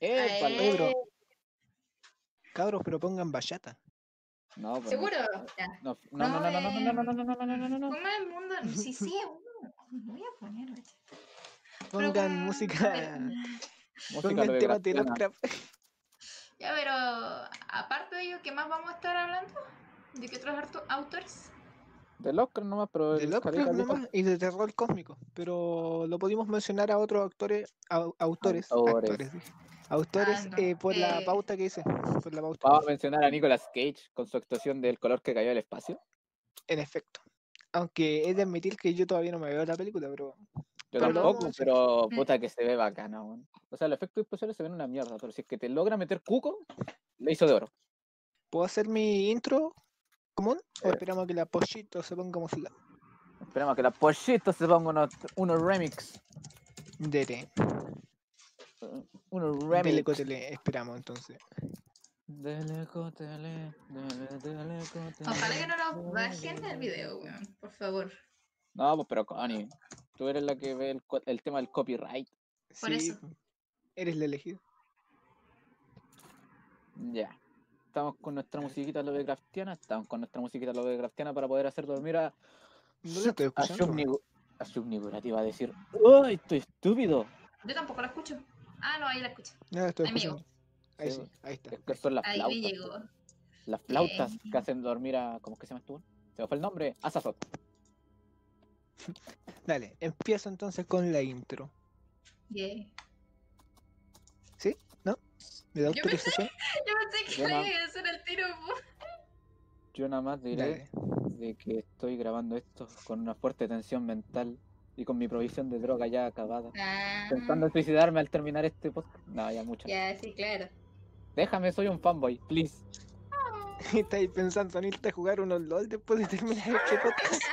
Eh, bro. Cabros, pero pongan bachata. No, pues, ¿Seguro? No, no, no, no, no, no, no, no, no, no, no, no, no, no, no. ¿Cómo es el mundo? Sí, sí, uh, voy a poner bachata. Pongan mm, a música. Música Pongan temas de. Lovecraft. Ya, pero aparte de ello, ¿qué más vamos a estar hablando? ¿De qué otros auto- autores? De Lovecraft nomás, pero De Lovecraft nomás y de terror cósmico. Pero lo pudimos mencionar a otros autores, au- autores, Autores. actores, dije. Autores Ah, no, eh, por la eh. pauta que hice. Por la pauta. Vamos a mencionar a Nicolas Cage con su actuación del color que cayó del espacio. En efecto. Aunque he de admitir que yo todavía no me veo la película, pero Yo Pero tampoco, pero Mm. puta que se ve bacana, weón. O sea, los efectos especiales se ven una mierda, pero si es que te logra meter cuco, le hizo de oro. ¿puedo hacer mi intro común? ¿O Eh. esperamos a que la pollito se ponga música? Esperemos que la pollita se ponga unos, unos remix. Dele. Unos Dele remix. cotele, esperamos entonces. Dele, cótele, dele, dele, cótele, Ojalá que no nos dele, bajen el dele. video, weón, por favor. No, pues pero Connie, tú eres la que ve el, tema del copyright. Por Sí, eso. eres la elegida. Ya. Estamos con nuestra musiquita Lovecraftiana, estamos con nuestra musiquita Lovecraftiana para poder hacer dormir a, lo a. Shubnigu- a Shubnigura, te iba a decir, ¡Ay, estoy estúpido! Yo tampoco la escucho. Ah, no, ahí la escucho. No, estoy me escuchando. Ahí Sí, sí, ahí está. Es que son las Ahí me flautas. llegó. Las flautas Bien. que hacen dormir a. ¿Cómo es que se llama tú? Se me fue el nombre. Azazot. Dale, empiezo entonces con la intro. Yeah. ¿No? ¿Me da Yo autorización? Yo pensé que Yo no. iba a hacer el tiro. po. Yo nada más diré Dale. de que estoy grabando esto con una fuerte tensión mental y con mi provisión de droga ya acabada. Ah, Pensando en suicidarme al terminar este podcast. No, ya mucho. ya, sí, claro. Déjame, soy un fanboy, please. Estáis pensando en irte a jugar unos LOL después de terminar este podcast.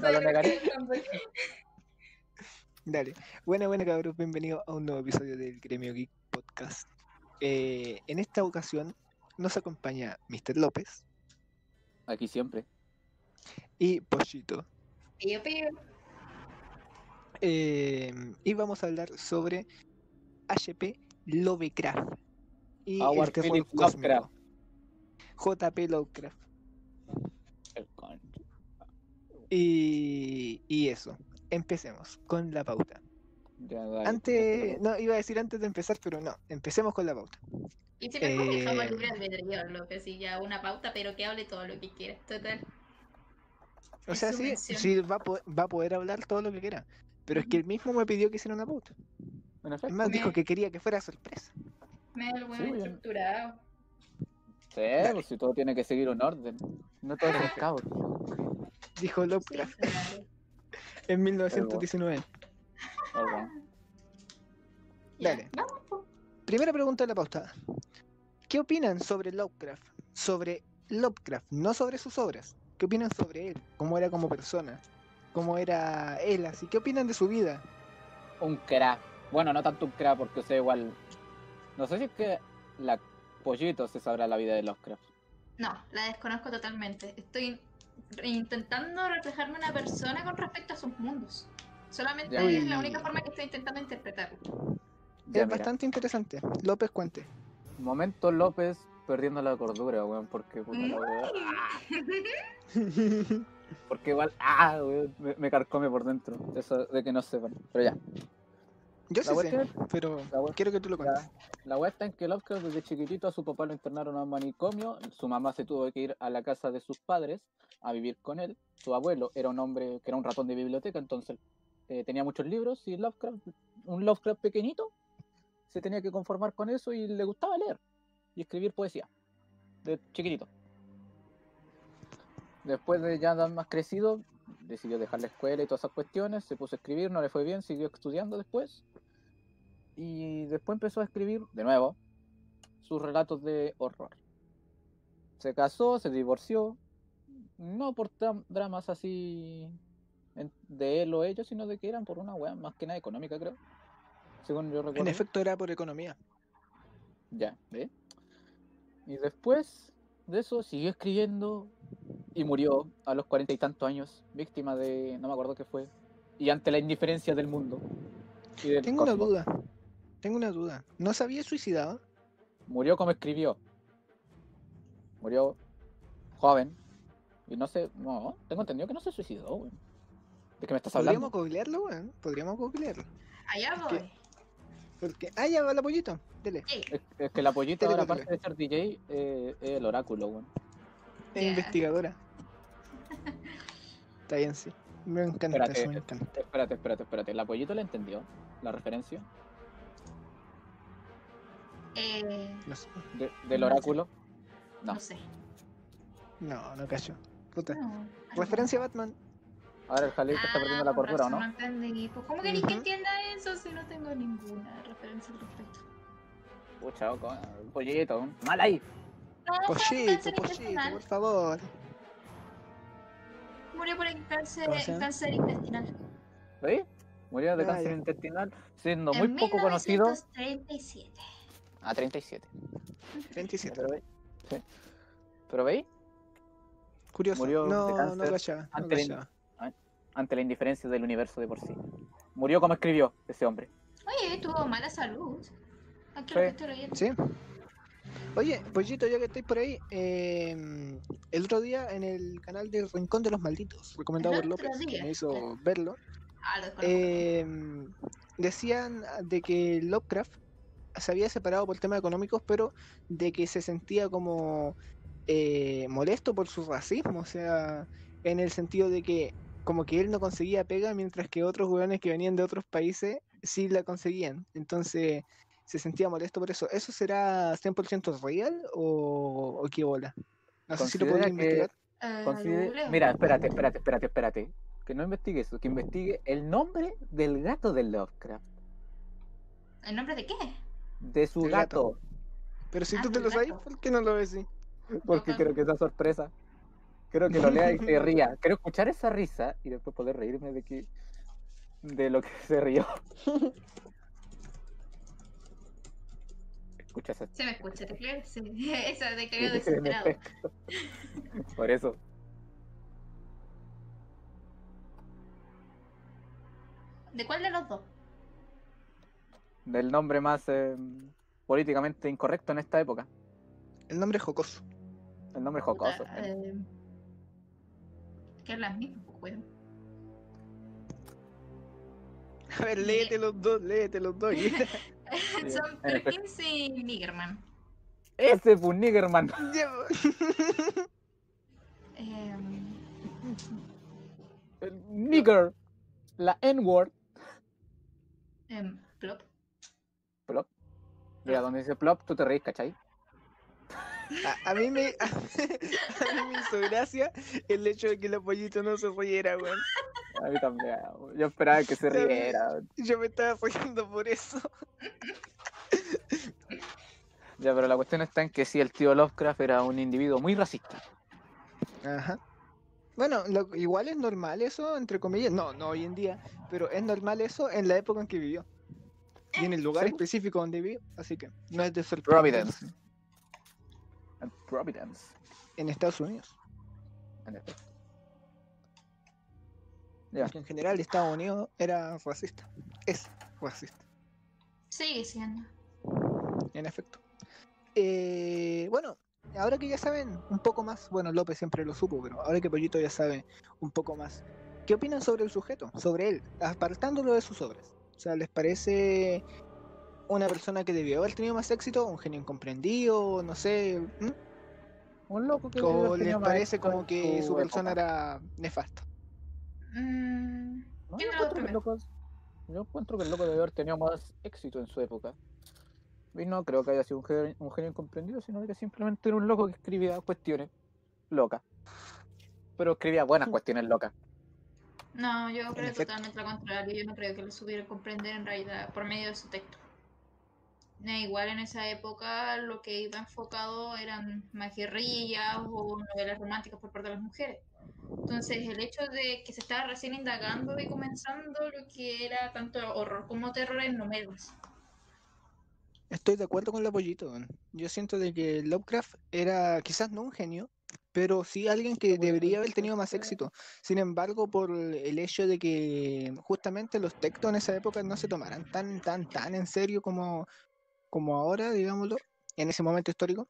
No lo negaré. Dale. Buena, buena cabros, bienvenidos a un nuevo episodio del Gremio Geek Podcast. Eh, en esta ocasión nos acompaña Mr. López Aquí siempre. y Pochito. Pío, pío. Eh, y vamos a hablar sobre HP Lovecraft y el terror Phillips cósmico. Lovecraft. JP Lovecraft. El con- Y, y eso. Empecemos con la pauta. Ya, dale, Antes, no, iba a decir antes de empezar, pero no. Empecemos con la pauta. Y si mejor dejamos Eh, libre albedrío, López, y ya una pauta, pero que hable todo lo que quiera. Total. O sea, sí, sí va, a va a poder hablar todo lo que quiera. Pero es que él mismo me pidió que hiciera una pauta. En Es más, dijo Me- que quería que fuera sorpresa. Me da el Sí, estructurado. Sí, pues si todo tiene que seguir un orden. No todo es caos. Dijo Sí, Lovecraft en 1919. Oh, bueno. Dale. Vamos. Primera pregunta de la pauta. ¿Qué opinan sobre Lovecraft? Sobre Lovecraft, no sobre sus obras. ¿Qué opinan sobre él? ¿Cómo era como persona? ¿Cómo era él? Así, ¿qué opinan de su vida? Un crack. Bueno, no tanto un crack porque o sea igual. No sé si es que la pollito se sabrá la vida de Lovecraft. No, la desconozco totalmente. Estoy intentando reflejarme una persona con respecto a sus mundos. Solamente Ya. es la única forma que estoy intentando interpretarlo. Ya, es mira, bastante interesante. López Cuente. Momento López perdiendo la cordura, weón, porque puta. Porque igual, ah, weón, me, me carcome por dentro. Eso de que no sepan. Pero ya. Yo La sí sé, pero la we- quiero que tú lo cuentes. La weá está en que Lovecraft desde chiquitito a su papá lo internaron a un manicomio, su mamá se tuvo que ir a la casa de sus padres a vivir con él, su abuelo era un hombre que era un ratón de biblioteca, entonces eh, tenía muchos libros y Lovecraft, un Lovecraft pequeñito, se tenía que conformar con eso y le gustaba leer y escribir poesía, de chiquitito. Después de ya más crecido, decidió dejar la escuela y todas esas cuestiones, se puso a escribir, no le fue bien, siguió estudiando después y después empezó a escribir de nuevo sus relatos de horror. Se casó, se divorció, no por dram- dramas así de él o ellos, sino de que eran por una weá más que nada económica, creo. Según yo recuerdo. En efecto era por economía. Ya, ¿ve? Y después de eso siguió escribiendo y murió a los cuarenta y tantos años, víctima de, no me acuerdo qué fue, y ante la indiferencia del mundo. y del Tengo una duda. tengo una duda. ¿No se había suicidado? Murió como escribió. Murió joven. Y no sé, no, tengo entendido que no se suicidó, weón. ¿De qué me estás hablando? Podríamos googlearlo, weón. Podríamos googlearlo. Allá voy. Porque... Ah, ya va el apoyito. Dele. Es, es que ahora, tele. aparte de ser DJ, eh, es el oráculo, weón. Es investigadora. Está bien, sí. Me encanta Espérate, eso, me encanta. Espérate, espérate, espérate. ¿La pollito le entendió la referencia eh, No sé. de- del No sé. oráculo? No. no sé. No, no cayó. Puta. No, Referencia a Batman. Ahora el Jalito está Ah, perdiendo la con cordura, ¿o no? No entendí. Pues, ¿Cómo queréis que Ujú. entienda eso si no tengo ninguna referencia al respecto? Pucha, co- pollito, mal ahí. No, Pollito, pollito, por favor. Murió por el cáncer, intestinal. ¿Sí? Murió de Ah, cáncer intestinal, siendo muy poco conocido. 1937. A 37. 27. Pero veis. Sí. Pero veis, Curioso. Murió de no, no cáncer. No ante la- ante la indiferencia del universo de por sí. Murió como escribió ese hombre. Oye, tuvo mala salud. Aquí Sí. lo que estoy leyendo. ¿Sí? Oye, Pollito, ya que estáis por ahí, eh, el otro día en el canal del Rincón de los Malditos, recomendado por López, que me hizo verlo, Ah, eh, decían de que Lovecraft se había separado por temas económicos, pero de que se sentía como eh, molesto por su racismo, o sea, en el sentido de que como que él no conseguía pega, mientras que otros hueones que venían de otros países sí la conseguían. Entonces se sentía molesto por eso. ¿Eso será 100% real o, o qué bola? No sé si lo podría que- investigar. Googleo. Mira, espérate, espérate, espérate, espérate. Que no investigue eso, que investigue el nombre del gato de Lovecraft. ¿El nombre de qué? De su gato. gato. Pero si Ah, tú te lo sabes. ¿por qué no lo ves así? Porque creo que es una sorpresa. Quiero que lo lea y se ría. Quiero escuchar esa risa y después poder reírme de que de lo que se rió. Escucha esa Se me escucha, ¿te crees? Sí. Esa de que veo desesperado. Por eso. ¿De cuál de los dos? Del nombre más eh, políticamente incorrecto en esta época. El nombre es jocoso. El nombre jocoso. Puta, eh, que es las mismas, pues, weón. A ver, léete los dos, léete los dos. Son. Perkins y Niggerman. Ese fue un Niggerman. Em, Nigger. La N-word. em, Plop. Plop. Mira, donde dice plop, tú te reís, ¿cachai? A, a mí me, a, mí me hizo gracia el hecho de que el pollito no se riera, weón. A mí también. Yo esperaba que se riera. Yo me estaba riendo por eso. Ya, pero la cuestión está en que sí, el tío Lovecraft era un individuo muy racista. Ajá. Bueno, lo- igual es normal eso, entre comillas. No, no hoy en día, pero es normal eso en la época en que vivió. Y en el lugar Sí. específico donde vivió. Así que no es de sorprender Providence. En Providence. en Estados Unidos. En efecto. En general Estados Unidos era racista. Es racista, Sigue siendo. en efecto. Eh, bueno, ahora que ya saben un poco más, bueno, López siempre lo supo, pero ahora que Pollito ya sabe un poco más, ¿qué opinan sobre el sujeto? Sobre él, apartándolo de sus obras. O sea, ¿les parece una persona que debió haber tenido más éxito? ¿Un genio incomprendido? No sé. ¿m? Un loco que ¿O tenía les parece como que su persona era nefasta? Mm, No, ¿Quién yo, encuentro que el loco, yo encuentro que el loco debe haber tenido más éxito en su época. Y no creo que haya sido un genio, un genio incomprendido, sino que simplemente era un loco que escribía cuestiones locas. Pero escribía buenas cuestiones locas. No, yo creo totalmente lo contrario. Yo no creo que lo supiera comprender en realidad por medio de su texto. Eh, igual en esa época lo que iba enfocado eran más guerrillas o novelas románticas por parte de las mujeres. Entonces el hecho de que se estaba recién indagando y comenzando lo que era tanto horror como terror en novelas. Estoy de acuerdo con el apoyito. weón. Yo siento de que Lovecraft era quizás no un genio, pero sí alguien que debería haber tenido más éxito. Sin embargo, por el hecho de que justamente los textos en esa época no se tomaran tan, tan, tan en serio como, como ahora, digámoslo, en ese momento histórico,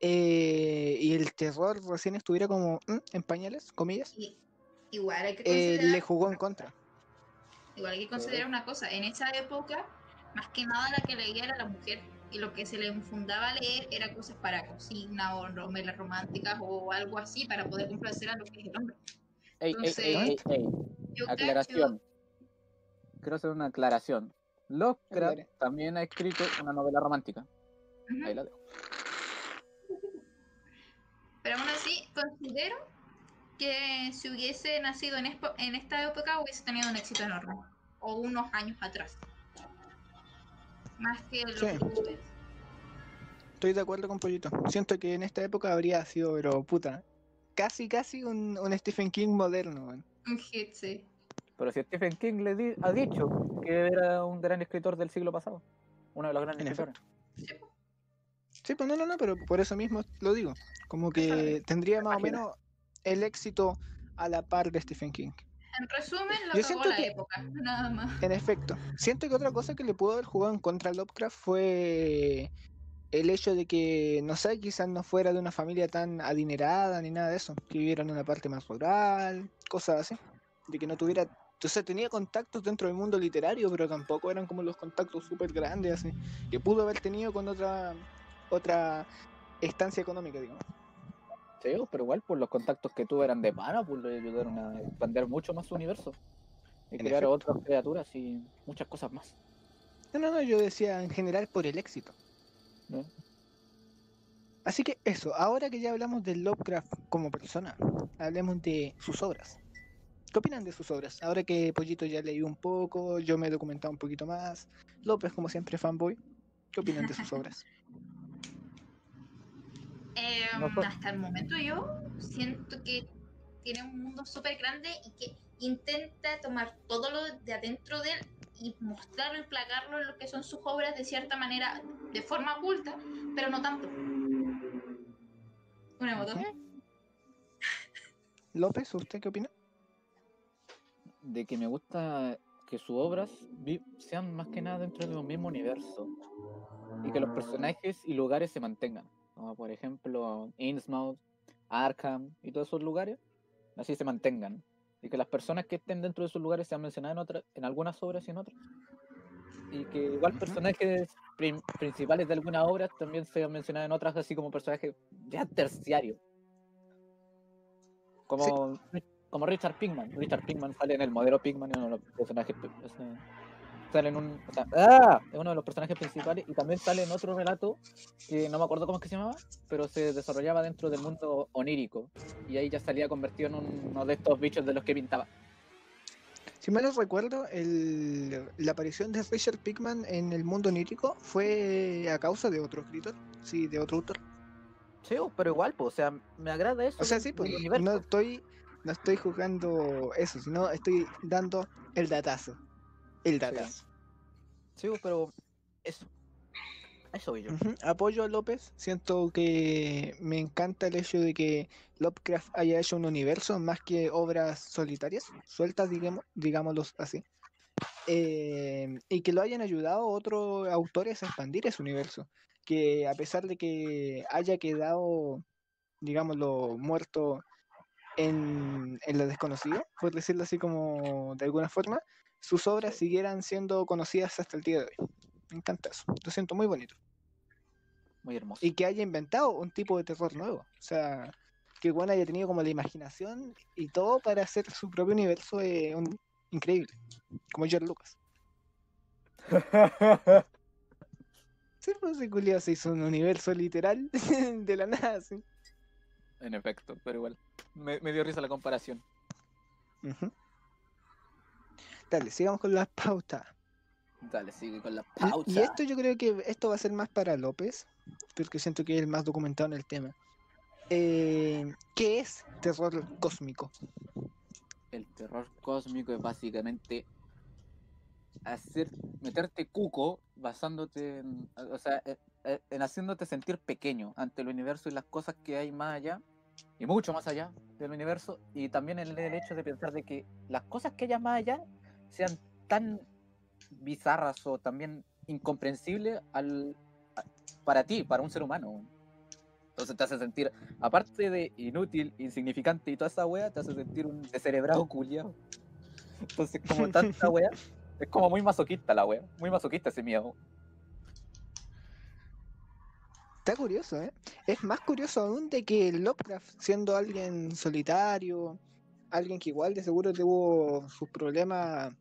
eh, y el terror recién estuviera como mm, en pañales, comillas, Y, igual hay que eh, considerar, le jugó en contra. igual hay que considerar una cosa. En esa época, más que nada la que leía era la mujer. Y lo que se le infundaba a leer era cosas para cocina o novelas románticas o algo así para poder complacer a lo que es el hombre. Ey, ey, ey, ey, Entonces, ey, cacho- aclaración. Quiero hacer una aclaración. Lovecraft también ha escrito una novela romántica. Ahí la dejo. Pero aún así, considero que si hubiese nacido en, espo- en esta época hubiese tenido un éxito enorme. O unos años atrás. Más que lo Sí. que. Estoy de acuerdo con Pollito. Siento que en esta época habría sido, pero puta, casi, casi un, un Stephen King moderno. Un hit, sí. Pero si Stephen King le di- ha dicho que era un gran escritor del siglo pasado. Uno de los grandes En escritores. Sí, pues no, no, no, pero por eso mismo lo digo. Como que tendría más o menos el éxito a la par de Stephen King. En resumen, lo Yo siento la que- época, nada más. En efecto, siento que otra cosa que le pudo haber jugado en contra a Lovecraft fue el hecho de que, no sé, quizás no fuera de una familia tan adinerada ni nada de eso, que viviera en una parte más rural, cosas así, de que no tuviera, sea, tenía contactos dentro del mundo literario, pero tampoco eran como los contactos súper grandes, así, que pudo haber tenido con otra, otra estancia económica, digamos. Sí, pero igual, pues los contactos que tuvo eran de pana, pues le ayudaron a expandir mucho más su universo. Y En crear efecto. otras criaturas y muchas cosas más. No, no, no, yo decía en general por el éxito. ¿no? Así que eso, ahora que ya hablamos de Lovecraft como persona, hablemos de sus obras. ¿Qué opinan de sus obras? Ahora que Pollito ya leí un poco, yo me he documentado un poquito más. López, como siempre, fanboy. ¿Qué opinan de sus obras? Em, hasta el momento yo siento que tiene un mundo súper grande y que intenta tomar todo lo de adentro de él y mostrarlo y plagarlo en lo que son sus obras de cierta manera, de forma oculta, pero no tanto. Una moto. Ujú. López, ¿usted qué opina? De que me gusta que sus obras sean más que nada dentro de un mismo universo. Y que los personajes y lugares se mantengan. Como por ejemplo Innsmouth, Arkham y todos esos lugares. Así se mantengan. Y que las personas que estén dentro de esos lugares sean mencionadas en otras, en algunas obras y en otras. Y que igual personajes principales de algunas obras también sean mencionados en otras, así como personajes ya terciarios. Como, como Richard Pinkman. Richard Pinkman sale en el modelo Pinkman, es uno de los personajes. sale en un. o sea, ¡ah! Es uno de los personajes principales y también sale en otro relato que no me acuerdo cómo es que se llamaba, pero se desarrollaba dentro del mundo onírico. Y ahí ya salía convertido en uno de estos bichos de los que pintaba. Si mal no recuerdo, el- la aparición de Richard Pickman en el mundo onírico fue a causa de otro escritor, sí, de otro autor. Sí, pero igual, pues, o sea, me agrada eso. O sea, sí, pues, no estoy, no estoy jugando eso, sino estoy dando el datazo. El datazo. Sí, pero eso. Eso voy yo. Apoyo a López. Siento que me encanta el hecho de que Lovecraft haya hecho un universo más que obras solitarias, sueltas, digamos, digámoslo así. Eh, y que lo hayan ayudado otros autores a expandir ese universo. Que a pesar de que haya quedado, digámoslo, muerto en, en lo desconocido, por decirlo así como de alguna forma, sus obras siguieran siendo conocidas hasta el día de hoy. Me encanta eso. Lo siento muy bonito Muy hermoso. y que haya inventado un tipo de terror nuevo. O sea, que bueno haya tenido como la imaginación y todo para hacer su propio universo eh, un- increíble. Como George Lucas. Sí, pues se hizo un universo literal de la nada, sí. en efecto, pero igual. Me, me dio risa la comparación. Dale, sigamos con las pautas. Dale, sigue con la pauta. Y esto yo creo que esto va a ser más para López, porque siento que es el más documentado en el tema. Eh, ¿Qué es terror cósmico? El terror cósmico es básicamente hacer meterte cuco basándote en, o sea, e- e- en haciéndote sentir pequeño ante el universo y las cosas que hay más allá y mucho más allá del universo, y también el, el hecho de pensar de que las cosas que hay más allá sean tan bizarras o también incomprensibles al, a- para ti, para un ser humano. Entonces te hace sentir, aparte de inútil, insignificante y toda esa wea, te hace sentir un descerebrado culiao. Entonces, como tanta wea, es como muy masoquista la wea, muy masoquista ese miedo. Está curioso, ¿eh? Es más curioso aún de que Lovecraft, siendo alguien solitario, alguien que igual de seguro tuvo sus problemas,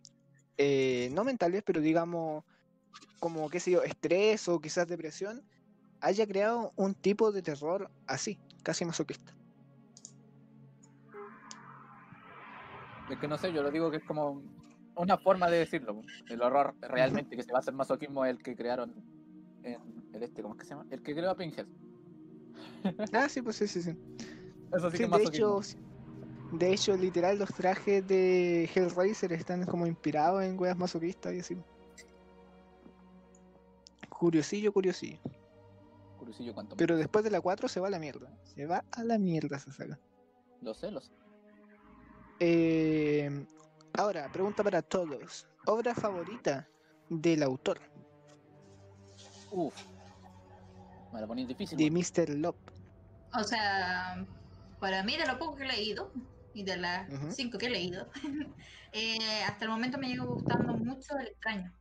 eh, no mentales, pero digamos, como, qué sé yo, estrés o quizás depresión, haya creado un tipo de terror así, casi masoquista. Es que no sé, yo lo digo que es como una forma de decirlo. El horror realmente que se basa en masoquismo es el que crearon en el este, ¿cómo es que se llama? El que creó a Pinhead. Ah, sí, pues sí, sí, sí. Eso sí, Sí, que es de hecho, de hecho, literal, los trajes de Hellraiser están como inspirados en weas masoquistas y así. Curiosillo, curiosillo. Curiosillo cuanto más. Pero después de la 4 se va a la mierda. Se va a la mierda esa saga. Lo sé, lo sé. Eh, ahora, pregunta para todos. ¿Obra favorita del autor? Uf. Me la ponéis difícil. De. Mr. Lop. O sea, para mí, de lo poco que he leído, y de las Ujú. cinco que he leído, eh, hasta el momento me llegó gustando mucho El extraño.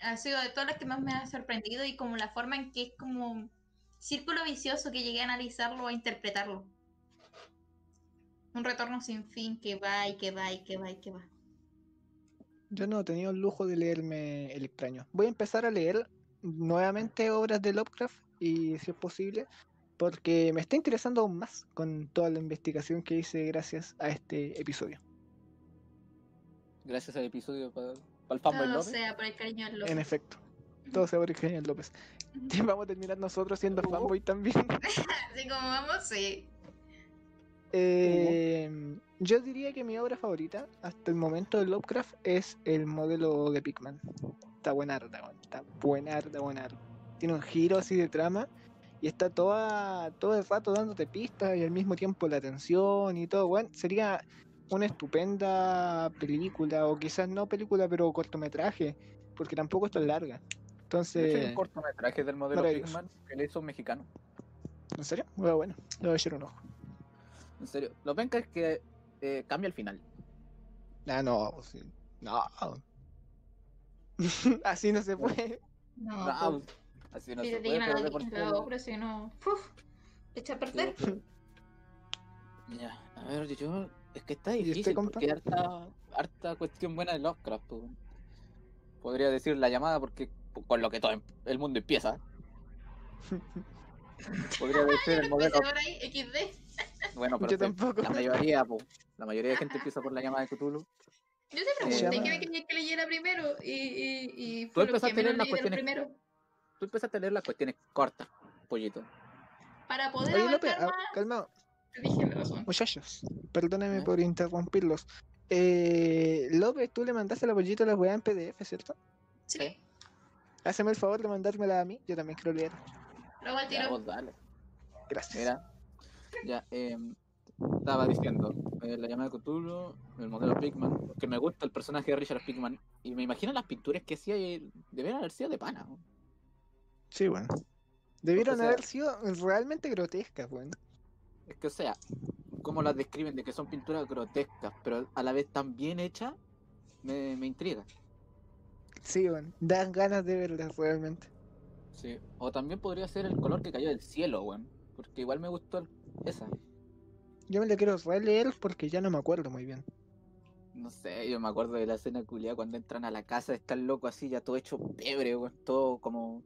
Ha sido de todas las que más me ha sorprendido y como la forma en que es como círculo vicioso que llegué a analizarlo, a interpretarlo. Un retorno sin fin que va y que va y que va y que va. Yo no he tenido el lujo de leerme El extraño. Voy a empezar a leer nuevamente obras de Lovecraft y si es posible, porque me está interesando aún más con toda la investigación que hice gracias a este episodio. Gracias al episodio para el fanboy Todo López. sea por el cariño del En López. efecto, todo se va a ir genial López. Y vamos a terminar nosotros siendo Uh. fanboy también. Así como vamos, sí. Eh, yo diría que mi obra favorita hasta el momento de Lovecraft es el modelo de Pigman. Está weón, está buenarda, buenarda. Tiene un giro así de trama y está toda, todo el rato dándote pistas y al mismo tiempo la tensión y todo. Bueno, sería una estupenda película o quizás no película pero cortometraje porque tampoco es tan larga. Entonces, un cortometraje del modelo. Pigman que le hizo un mexicano. ¿en serio? Bueno, bueno, le voy a echar un ojo. En serio. Lo penca es que eh, cambia el final. Ah, no, sí. No. Así no se puede. No, No, pues, así no si se te puede, pero por la obra, si no, uf, te echa a perder. Ya, a ver, yo. Es que está ¿Y usted, difícil porque harta, harta cuestión buena de Lovecraft. po. Podría decir la llamada porque con lo que todo em- el mundo empieza. Podría decir el modelo. Bueno, pero Yo tampoco. la mayoría, po, la mayoría de gente empieza por la llamada de Cthulhu. Yo te pregunté llama- que me quería que leyera primero y, y, y Tú fue lo que a leer menos las cuestiones- primero. Tú empezaste a leer las cuestiones cortas, pollito. Para poder Oye, López, ah, más, calmado. te dije la razón. Muchachos, perdónenme ¿Eh? por interrumpirlos. Eh, López, tú le mandaste la pollita a la weá en PDF, ¿cierto? Sí, Háceme el favor de mandármela a mí, yo también quiero leer. luego al Ya, tiro. vos dale. Gracias. Mira, ya, em, estaba diciendo, eh, la llamada de Cthulhu, el modelo Pigman, que me gusta el personaje de Richard Pigman, y me imagino las pinturas que hacía, y debieron haber sido de pana. ¿no? Sí, bueno. Debieron sea- haber sido realmente grotescas, weón. Es que, o sea, cómo las describen de que son pinturas grotescas, pero a la vez tan bien hechas, me, me intriga. Sí, weón. Dan ganas de verlas realmente. Sí. O también podría ser el color que cayó del cielo, weón. Porque igual me gustó el- esa. Yo me la quiero releer porque ya no me acuerdo muy bien. No sé, yo me acuerdo de la escena culiada cuando entran a la casa, está el loco así, ya todo hecho pebre. Todo como.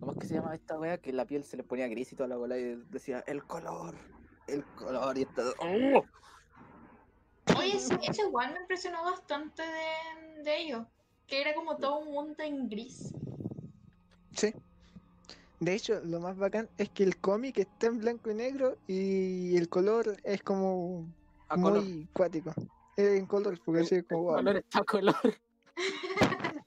¿Cómo es que se llama esta weá? Que la piel se le ponía gris y toda la bola y decía, el color, el color, y está. ¡Oh! Oye, sí, eso igual me impresionó bastante de, de ellos. Que era como todo un mundo en gris. Sí. De hecho, lo más bacán es que el cómic está en blanco y negro y el color es como A muy color. cuático. En color, porque El- así es como color está a color.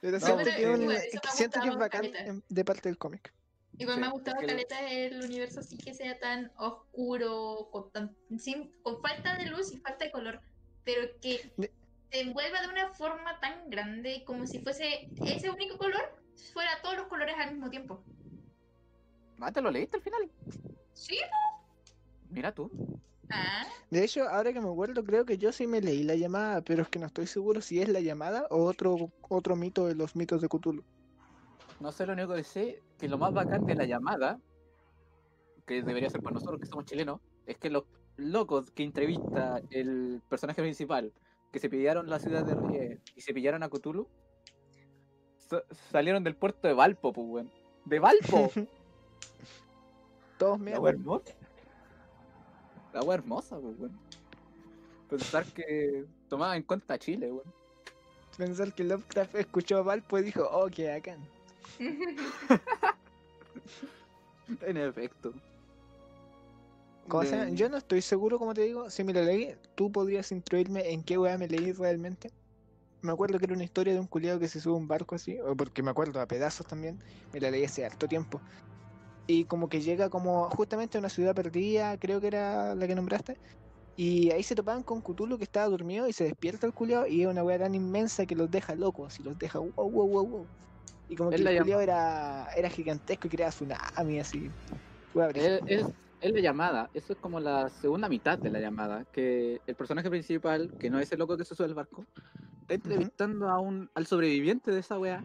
Pero No, siento, pero que, es un- igual, eso me ha siento que es gustado bacán en- de parte del cómic. Igual Sí, me ha gustado es que caleta el universo así que sea tan oscuro, con, tan, sin, con falta de luz y falta de color, pero que De- te envuelva de una forma tan grande como si fuese ese único color, fuera todos los colores al mismo tiempo. Ah, ¿te lo leíste al final? ¿Sí? Mira tú. Ah, De hecho, ahora que me acuerdo, creo que yo sí me leí la llamada, pero es que no estoy seguro si es la llamada o otro, otro mito de los mitos de Cthulhu. No sé, lo único que sé que lo más bacán de la llamada, que debería ser para nosotros que somos chilenos, es que los locos que entrevista el personaje principal, que se pillaron la ciudad de Rie y se pillaron a Cthulhu, sa- salieron del puerto de Valpo, pues, weón. ¡De Valpo! Todos La me wea hermosa. La wea hermosa, pues, weón. Pensar que tomaba en cuenta Chile, weón. pensar que Lovecraft escuchó a Valpo y dijo, oh, qué bacán. En efecto. De- yo no estoy seguro, como te digo, si me lo leí, tú podrías instruirme en qué weá me leí realmente. Me acuerdo que era una historia de un culiado que se sube a un barco así, o porque me acuerdo a pedazos también, me la leí hace harto tiempo. Y como que llega como justamente a una ciudad perdida, creo que era la que nombraste, y ahí se topaban con Cthulhu que estaba dormido y se despierta el culiado y es una weá tan inmensa que los deja locos y los deja wow, wow, wow, wow. Y como que Es el culiado era, era gigantesco y creaba tsunami así. Es, es la llamada, eso es como la segunda mitad de la llamada, que el personaje principal, que no es el loco que se sube al barco, está entrevistando a un, al sobreviviente de esa weá,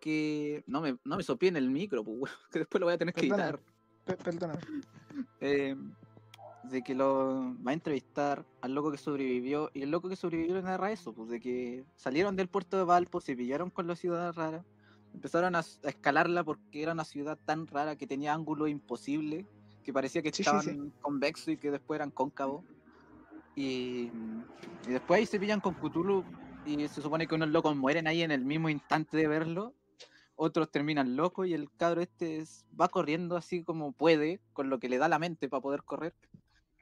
que no me, no me sopié en el micro, pues, weón, que después lo voy a tener que editar. Pe- Perdóname. eh, de que lo va a entrevistar al loco que sobrevivió, y el loco que sobrevivió le narra eso, pues de que salieron del puerto de Valpo, se pillaron con la ciudad rara, empezaron a, escalarla porque era una ciudad tan rara que tenía ángulos imposibles, que parecía que Sí, sí, estaban sí. convexos y que después eran cóncavos. Y, y después ahí se pillan con Cthulhu y se supone que unos locos mueren ahí en el mismo instante de verlo, otros terminan locos y el cabro este es- va corriendo así como puede, con lo que le da la mente para poder correr.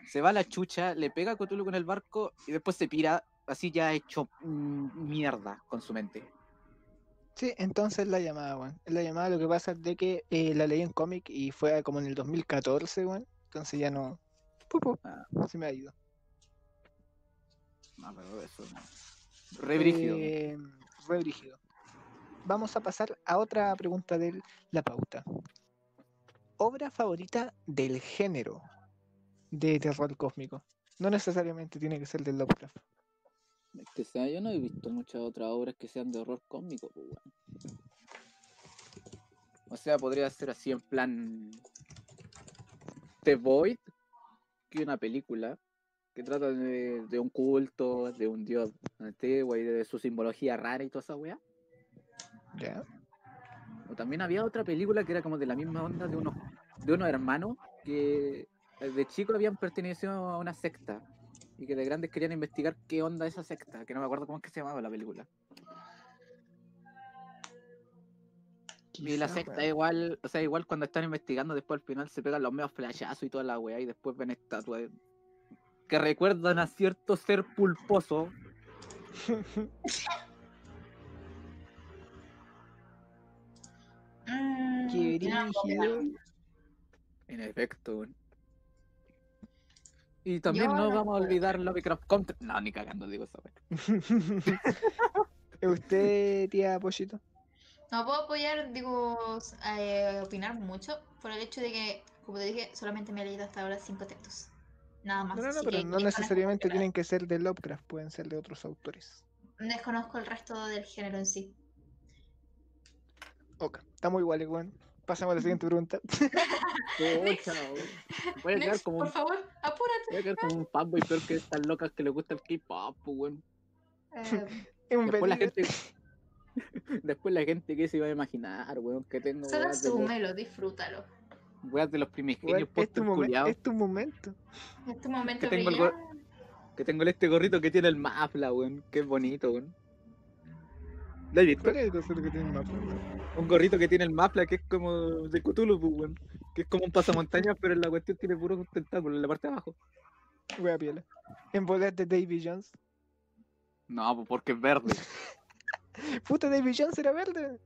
Se va a la chucha, le pega a Cthulhu con el barco y después se pira así ya hecho mm, mierda con su mente. Sí, entonces la llamada, weón. La llamada lo que pasa es de que eh, la leí en cómic y fue como en el 2014, weón. Entonces ya no. Ah. se me ha ido. No, pero eso no. Re brígido. Eh, re brígido. Vamos a pasar a otra pregunta de la pauta. Obra favorita del género de terror cósmico. No necesariamente tiene que ser de Lovecraft. Que sea, yo no he visto muchas otras obras que sean de horror cósmico, pues, weón. O sea, podría ser así en plan The Void, que una película que trata de, de un culto, de un dios antiguo y de su simbología rara y toda esa weá. ¿Ya? O también había otra película que era como de la misma onda de unos, de unos hermanos que de chicos habían pertenecido a una secta y que de grandes querían investigar qué onda esa secta, que no me acuerdo cómo es que se llamaba la película. Y la secta igual, o sea, igual cuando están investigando, después al final se pegan los medios flashazos y toda la weá y después ven estatuas que recuerdan a cierto ser pulposo. Mm, Qué brígido. En efecto. Y también Yo no vamos a olvidar Lovecraft Country. No, ni cagando digo weá. ¿Usted, tía Pollito? No puedo apoyar, digo, eh, opinar mucho por el hecho de que, como te dije, solamente me he leído hasta ahora cinco textos. Nada más. No, no, no, pero no necesariamente tienen que ser de Lovecraft, pueden ser de otros autores. re- Desconozco el resto del género en sí. Ok, estamos iguales, weón. Pasamos a la siguiente pregunta. Next. Voy a quedar Next, como por un, favor, apúrate. voy a quedar como un fanboy peor que estas locas que les gusta el K-pop, pues, weón. Eh, Es un Después la gente. Después la gente que se iba a imaginar, weón, que tengo solo asúmelo, disfrútalo. Weas de los primigenios es, tu momen- es tu momento. En este momento tengo el Que tengo este gorrito que tiene el mafla, weón. Que es bonito, weón. ¿Lo has es el que tiene el mapa? Un gorrito que tiene el mafla que es como de Cthulhu, pues, weón. Que es como un pasamontañas, pero en la cuestión tiene puros tentáculos en la parte de abajo. Wea piola. En volar de Davy Jones. No, pues porque es verde. Puta, Davy Jones era verde.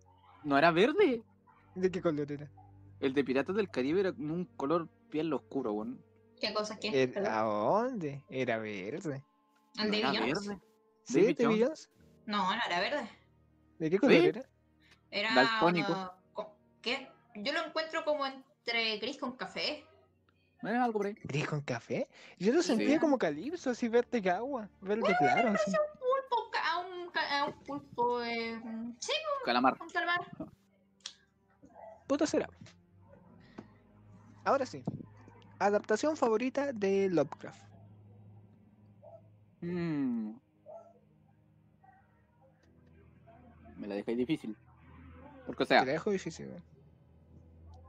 ¿No era verde? ¿De qué color era? El de Piratas del Caribe era como un color piel oscuro, weón. ¿Qué cosa qué? Era- Perdón. ¿A dónde? Era verde. ¿El de Era Jones? verde. ¿Sí, de Jones. No, no era verde. ¿De qué color ¿Sí? era? Era. Daltónico. co- ¿Qué? Yo lo encuentro como entre gris con café. ¿No era algo por ahí? ¿Gris con café? Yo lo Sí. sentía como calipso, así verde que agua. Verde claro. así. Pulpo, a un, ca- a un pulpo. eh, sí, Calamar. un calmar. Puto será. Ahora sí. Adaptación favorita de Lovecraft. Mm. Me la dejáis difícil. Porque, o sea, Te la dejo difícil. weón.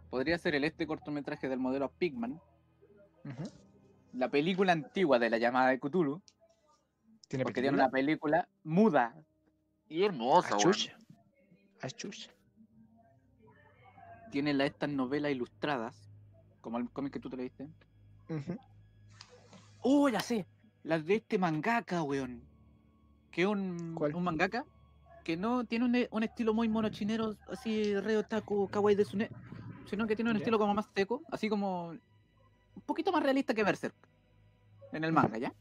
podría ser el este cortometraje del modelo Pigman, la película antigua de la llamada de Cthulhu, ¿Tiene porque tiene una película muda y hermosa. Achucha. Achucha. Tiene la, estas novelas ilustradas, como el cómic que tú te leíste. Ujú. ¡Oh, ya sé! Las de este mangaka, weón. Que es un, ¿Cuál? un mangaka que no tiene un, un estilo muy monochinero, así re otaku, kawaii de sune, sino que tiene un Ya. estilo como más seco, así como un poquito más realista que Berserk en el manga, ¿ya?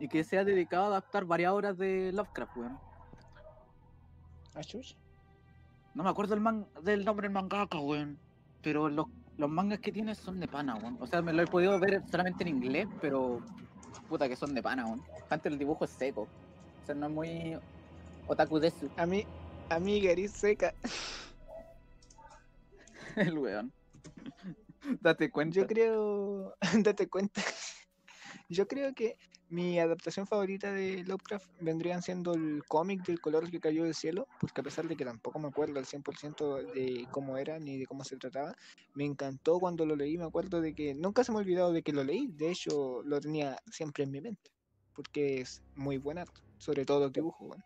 Y que se ha dedicado a adaptar varias obras de Lovecraft, weón. Achucha. No me acuerdo el man, del nombre del mangaka, weón. Pero los, los mangas que tiene son de pana, weón. O sea, me lo he podido ver solamente en inglés, pero puta que son de pana, weón. Antes el dibujo es seco. O sea, no es muy otaku desu, A mí, a mí Gary seca. el weón. Date cuenta. Yo creo, date cuenta. Yo creo que mi adaptación favorita de Lovecraft vendrían siendo el cómic del color que cayó del cielo, porque a pesar de que tampoco me acuerdo al 100% de cómo era ni de cómo se trataba, me encantó cuando lo leí, me acuerdo de que nunca se me ha olvidado de que lo leí, de hecho lo tenía siempre en mi mente, porque es muy buen arte, sobre todo los dibujos. bueno.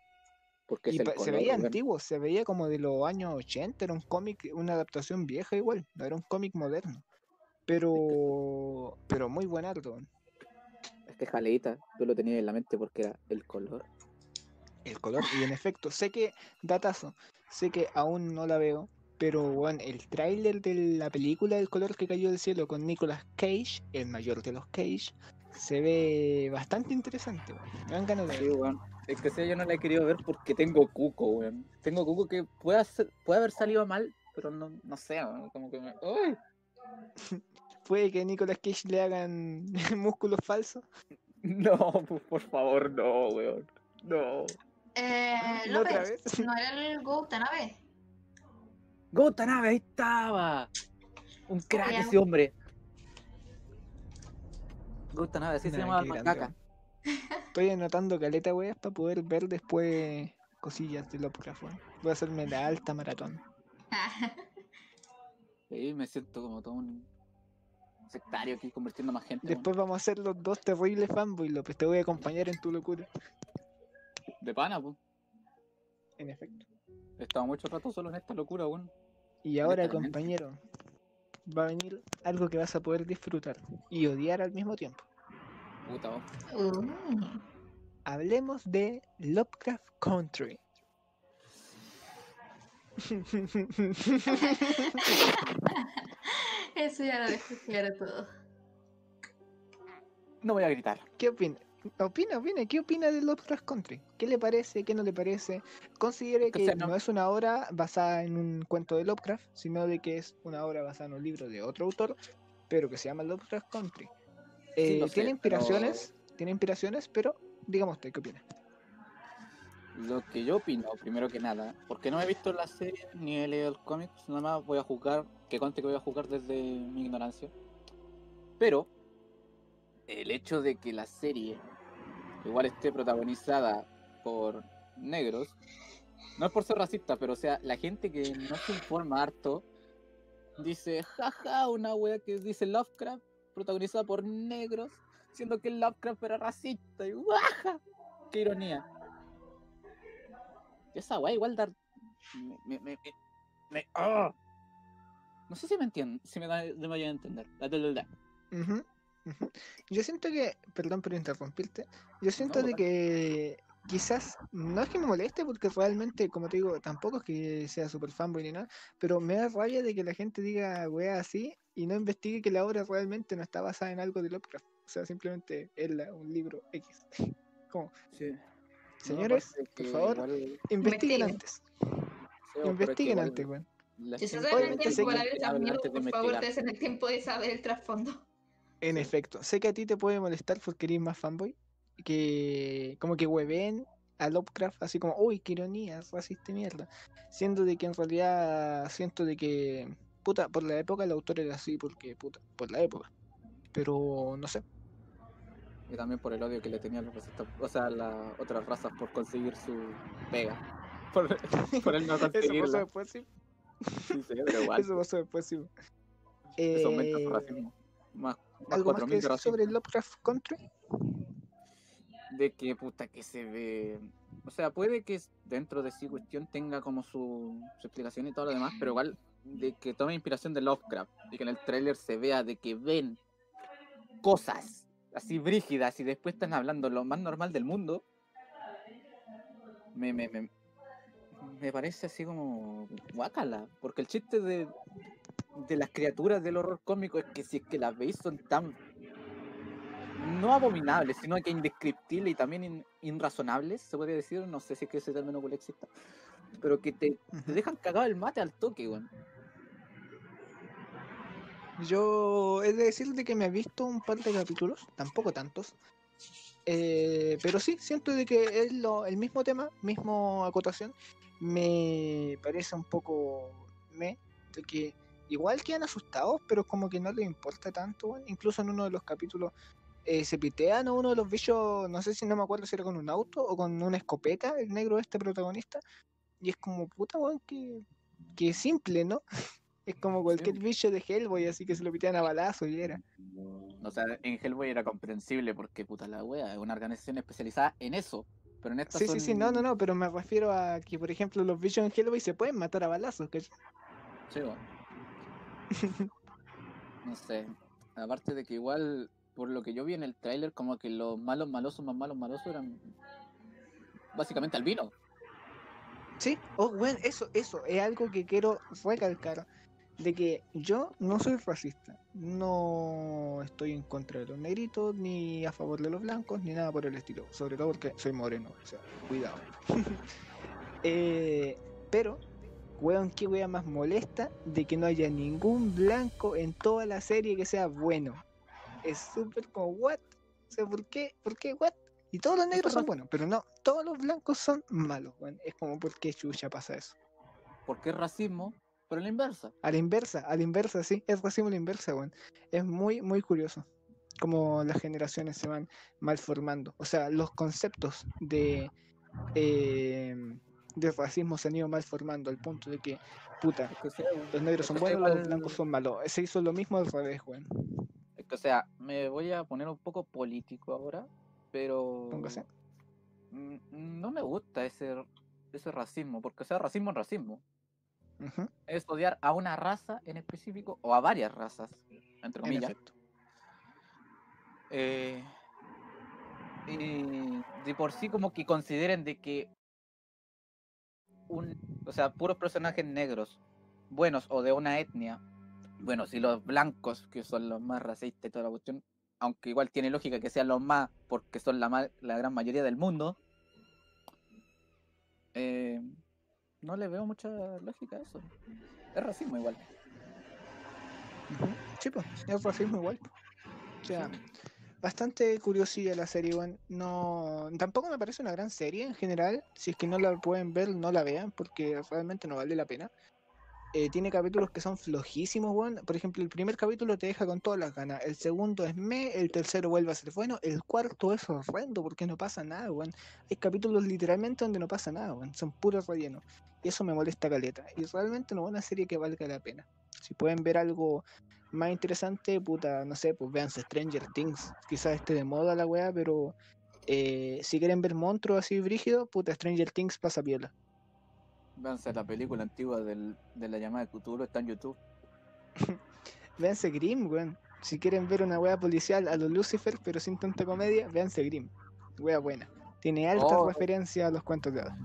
Porque Y se color, veía antiguo, se veía como de los años 80, era un cómic, una adaptación vieja igual, no era un cómic moderno. Pero pero muy buen arte, weón. Es que jaleita, tú lo tenías en la mente porque era el color. el color. Y en efecto, sé que, datazo, sé que aún no la veo, pero bueno, el tráiler de la película El color que cayó del cielo con Nicolas Cage, el mayor de los Cage, se ve bastante interesante, weón. Me dan ganas de Sí. Es que sí, yo no la he querido ver porque tengo cuco, weón. Tengo cuco que puede, hacer- puede haber salido mal, pero no, no sé, weón. Como que me... ¡Ay! Puede que a Nicolas Cage le hagan músculos falsos. No, por- por favor, no, weón. No. Eh, ¿No otra López, vez? ¿no era el Go Tanabe? Gotanabe, ahí estaba. Un crack ese hombre. Gotanabe, así se llama mangaka. Estoy anotando caleta, weas, para poder ver después cosillas de Lovecraft, weón. Voy a hacerme la alta maratón. Sí, me siento como todo un sectario aquí convirtiendo a más gente. Después vamos a hacer los dos terribles fanboys, López. Te voy a acompañar en tu locura. De pana, pues. En efecto. He estado mucho rato solo en esta locura, weón. Y ahora, compañero, va a venir algo que vas a poder disfrutar y odiar al mismo tiempo. Puta. Uh, Hablemos de Lovecraft Country. Eso ya lo dejo claro todo. No voy a gritar. ¿Qué opina? Opina, opina, ¿qué opina de Lovecraft Country? ¿Qué le parece? ¿Qué no le parece? Considere Que que sea, no- no es una obra basada en un cuento de Lovecraft, sino de que es una obra basada en un libro de otro autor, pero que se llama Lovecraft Country. Eh, sé, tiene pero- inspiraciones, tiene inspiraciones, pero digamos usted, ¿qué opina? Lo que yo opino, primero que nada, porque no he visto la serie ni he leído el cómic, nada más voy a jugar, que conste que voy a jugar desde mi ignorancia. Pero el hecho de que la serie igual esté protagonizada por negros, no es por ser racista, pero o sea, la gente que no se informa harto dice, jaja, una wea que dice Lovecraft, protagonizada por negros, siendo que Lovecraft era racista, y ¡guaja! ¡Qué ironía! Esa weá igual dar. Me, me, me, ¡ah! No sé si me entienden, si me, me vayan a entender. La, la, la. Yo siento que, perdón por interrumpirte, yo siento de que quizás no es que me moleste porque realmente, como te digo, tampoco es que sea super fanboy ni nada, pero me da rabia de que la gente diga wea así y no investigue que la obra realmente no está basada en algo de Lovecraft. O sea, simplemente es la- un libro X. Como, Sí. Señores, por favor, igual- investiguen antes. sí, Investiguen igual antes, weón. Si se saben el tiempo para ver por favor, des en el tiempo de saber el trasfondo. En Sí. efecto, sé que a ti te puede molestar porque eres más fanboy, que como que hueven a Lovecraft así como, uy, qué ironía, racista mierda. Siendo de que en realidad siento de que, puta, por la época el autor era así, porque, puta, por la época. Pero no sé, Y también por el odio que le tenían los racistas, o sea, las otras razas por conseguir su pega. Por, por él no eso pasó conseguirla. después, sí. Sí, sí, pero igual. Eso pasó después, sí. Eso aumenta su racismo. Más, más ¿Algo más 4.000 que de decir sobre Lovecraft Country? De que puta que se ve. O sea, puede que dentro de sí cuestión tenga como su, su explicación y todo lo demás, pero igual de que tome inspiración de Lovecraft y que en el tráiler se vea de que ven cosas así brígidas y después están hablando lo más normal del mundo. Me, me, me, me parece así como guácala, porque el chiste de, de las criaturas del horror cómico es que si es que las veis son tan no abominables, sino que indescriptibles y también in- irrazonables, se podría decir, no sé si es que ese término exista, pero que te, dejan cagado el mate al toque, weón. Yo he de decirte que me he visto un par de capítulos, tampoco tantos. eh, pero sí, siento de que es lo, el mismo tema, mismo acotación, me parece un poco me, de que igual quedan asustados, pero como que no les importa tanto. Incluso en uno de los capítulos eh, se pitean a uno de los bichos, no sé si no me acuerdo si era con un auto o con una escopeta, el negro este protagonista. Y es como, puta, weón, que, que simple, ¿no? Es como cualquier bicho de Hellboy, así que se lo pitean a balazo y era. O sea, en Hellboy era comprensible porque puta la wea, es una organización especializada en eso. Pero en esta Sí, sí, sí, no, no, no, pero me refiero a que, por ejemplo, los bichos en Hellboy se pueden matar a balazos, ¿cachai? Sí, weón. No sé. Aparte de que igual, por lo que yo vi en el tráiler, como que los malos malosos más malos malosos eran básicamente albino. Sí, oh, bueno, eso, eso, es algo que quiero recalcar. De que yo no soy racista. No estoy en contra de los negritos, ni a favor de los blancos, ni nada por el estilo. Sobre todo porque soy moreno, o sea, cuidado. Eh, pero, weón, qué wea más molesta de que no haya ningún blanco en toda la serie que sea bueno. Es súper como, what? O sea, ¿por qué? ¿Por qué? ¿What? Y todos los negros son buenos, pero no, todos los blancos son malos, weón. Es como, ¿por qué chucha pasa eso? Porque es racismo, pero en la inversa. A la inversa, a la inversa, sí, es racismo a la inversa, weón. Es muy, muy curioso cómo las generaciones se van malformando. O sea, los conceptos de, eh, de racismo se han ido malformando al punto de que, puta, Es que, sea, los negros son buenos, los blancos son malos. Se hizo lo mismo al revés, weón. es que, o sea, me voy a poner un poco político ahora, pero Póngase. mm, no me gusta ese, ese racismo, porque o sea, racismo es racismo. Es odiar a una raza en específico o a varias razas, entre En comillas. Eh, y de por sí como que consideren de que un, o sea, puros personajes negros, buenos o de una etnia, bueno, si los blancos, que son los más racistas y toda la cuestión, aunque igual tiene lógica que sean los más, porque son la, la gran mayoría del mundo, eh, no le veo mucha lógica a eso. Es racismo igual. Sí, es racismo igual. O sea, bastante curiosilla la serie, weón. No, tampoco me parece una gran serie en general. Si es que no la pueden ver, no la vean, porque realmente no vale la pena. Eh, tiene capítulos que son flojísimos, weón. Por ejemplo, el primer capítulo te deja con todas las ganas. El segundo es me, el tercero vuelve a ser bueno. El cuarto es horrendo porque no pasa nada, weón. Hay capítulos literalmente donde no pasa nada, weón. Son puros rellenos. Y eso me molesta caleta. Y realmente no es una serie que valga la pena. Si pueden ver algo más interesante, puta, no sé, pues vean Stranger Things. Quizás esté de moda la weá, pero eh, si quieren ver monstruos así brígidos, puta, Stranger Things pasa piola. Véanse la película antigua del, de la llamada de Cthulhu, está en YouTube. Véanse Grimm, weón. Si quieren ver una weá policial a los Lucifer, pero sin tanta comedia, véanse Grimm. Wea buena. Tiene alta Oh. referencia a los cuentos de hadas.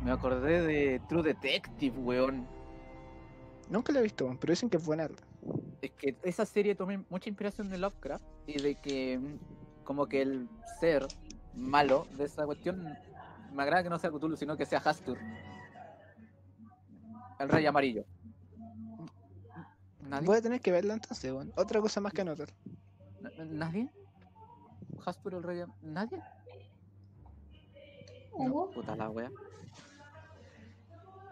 Me acordé de True Detective, weón. Nunca la he visto, pero dicen que es buena. Es que esa serie tomé mucha inspiración de Lovecraft y de que mm, como que el ser malo de esa cuestión me agrada que no sea Cthulhu, sino que sea Hastur. El rey amarillo. ¿Nadie? Voy a tener que verla entonces, weón. Otra cosa más que anotar. ¿Na- ¿Nadie? ¿Hastur el rey am- ¿Nadie? No, puta la wea.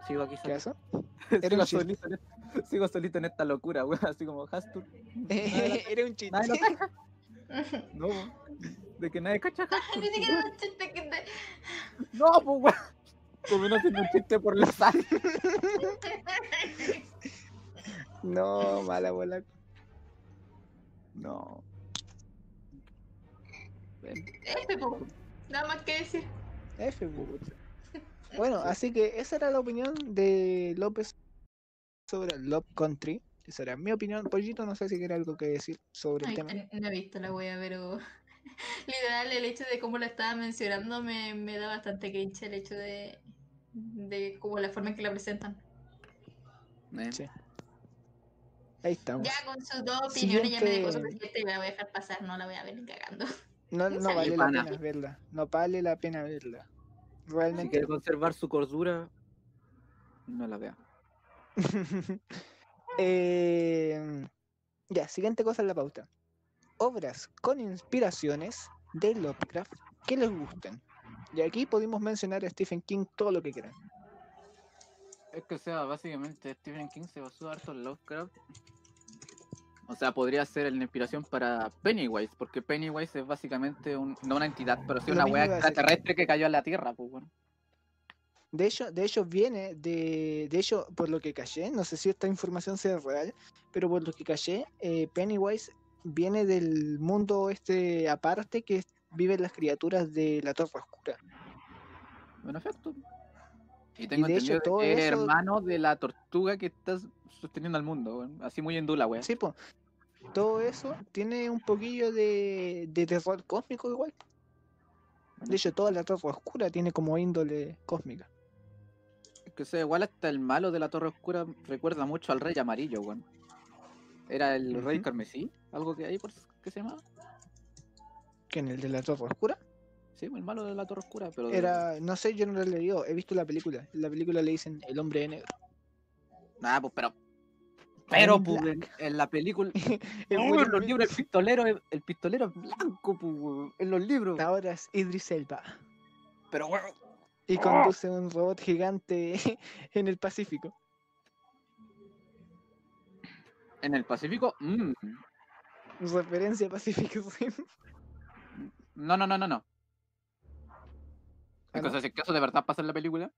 Sigo aquí ¿Qué solito. eso? Era sigo, un chiste. solito en esta, sigo solito en esta locura, wea. Así como Hastur. Era un chiste. No, de que nadie cacha Hastur. Ni siquiera un chiste que te- No, pues weón. Como no haciendo un chiste por la sal. No, mala bola. No. Ven, F, po. Nada más que decir. F, bu. pucha. Bueno, así que esa era la opinión de López sobre Love Country. Esa era mi opinión. Pollito, no sé si quiere algo que decir sobre el tema. no he visto la wea, pero literal el hecho de cómo la estaba mencionando me, me da bastante cringe el hecho de, de como la forma en que la presentan. Eh, Sí. Ahí estamos. Ya con sus dos opiniones ya me dejó suficiente y la voy a dejar pasar, no la voy a ver ni cagando. No, ¿Quién no vale la Pana. pena verla. No vale la pena verla. Si quiere conservar su cordura, no la vea. Eh, ya, siguiente cosa en la pauta. Obras con inspiraciones de Lovecraft que les gusten. Y aquí podemos mencionar a Stephen King todo lo que quieran. Es que, o sea, básicamente Stephen King se basó harto en Lovecraft. O sea, podría ser la inspiración para Pennywise, porque Pennywise es básicamente un- no una entidad, pero sí Lo una decir. extraterrestre que cayó a la Tierra, pues bueno. De hecho, de hecho viene de, de hecho, por lo que callé, no sé si esta información sea real, pero por lo que callé, eh, Pennywise viene del mundo este aparte que es- viven las criaturas de la Torre Oscura. En efecto. Y tengo de hecho, entendido de todo que es eso- hermano de la tortuga que está sosteniendo al mundo. Así muy hindú la wea. Sí, pues. Todo eso tiene un poquillo de, de terror cósmico igual. De hecho, toda la Torre Oscura tiene como índole cósmica. Es que sea, igual hasta el malo de la Torre Oscura recuerda mucho al Rey Amarillo, weón. Era el Rey. Carmesí, algo que hay por qué se llama. Que en el de la Torre Oscura Sí, el malo de la Torre Oscura, pero era, no sé, yo no lo he leído, he visto la película. En la película le dicen el hombre de negro. Nada, pues pero pero pues, en, en la película en los libros el pistolero el pistolero es blanco, pues, en los libros. Ahora es Idris Elba. Pero weón, Y conduce un robot gigante en el Pacífico. en el Pacífico, mm, Referencia a Pacific Rim. No, no, no, no, no. ¿Ah, Es que, no? o sea, si acaso de verdad pasa en la película,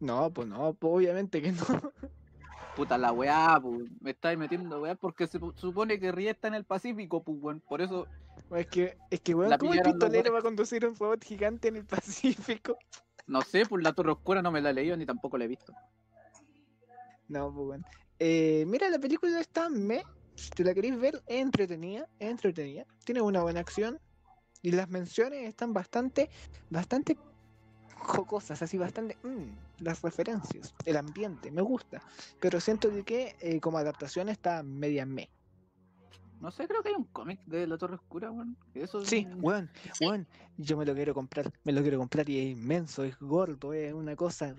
No, pues no, pues obviamente que no. puta la weá, pues, me estáis metiendo weá, porque se supone que Rie está en el Pacífico, pues weón, por eso, Es que, es que weón, ¿cómo el pistolero va a conducir un robot gigante en el Pacífico? no sé, pues la Torre Oscura no me la he leído ni tampoco la he visto. No, pues bueno. Eh, mira, la película está me. Si te la queréis ver, es entretenida, es entretenida. Tiene una buena acción. Y las menciones están bastante, bastante jocosas, así bastante. mm, las referencias, el ambiente, me gusta. Pero siento de que eh, como adaptación está media me. No sé, creo que hay un cómic de la Torre Oscura, weón. Eso es Sí, weón, Sí. weón. Yo me lo quiero comprar, me lo quiero comprar y es inmenso, es gordo, es una cosa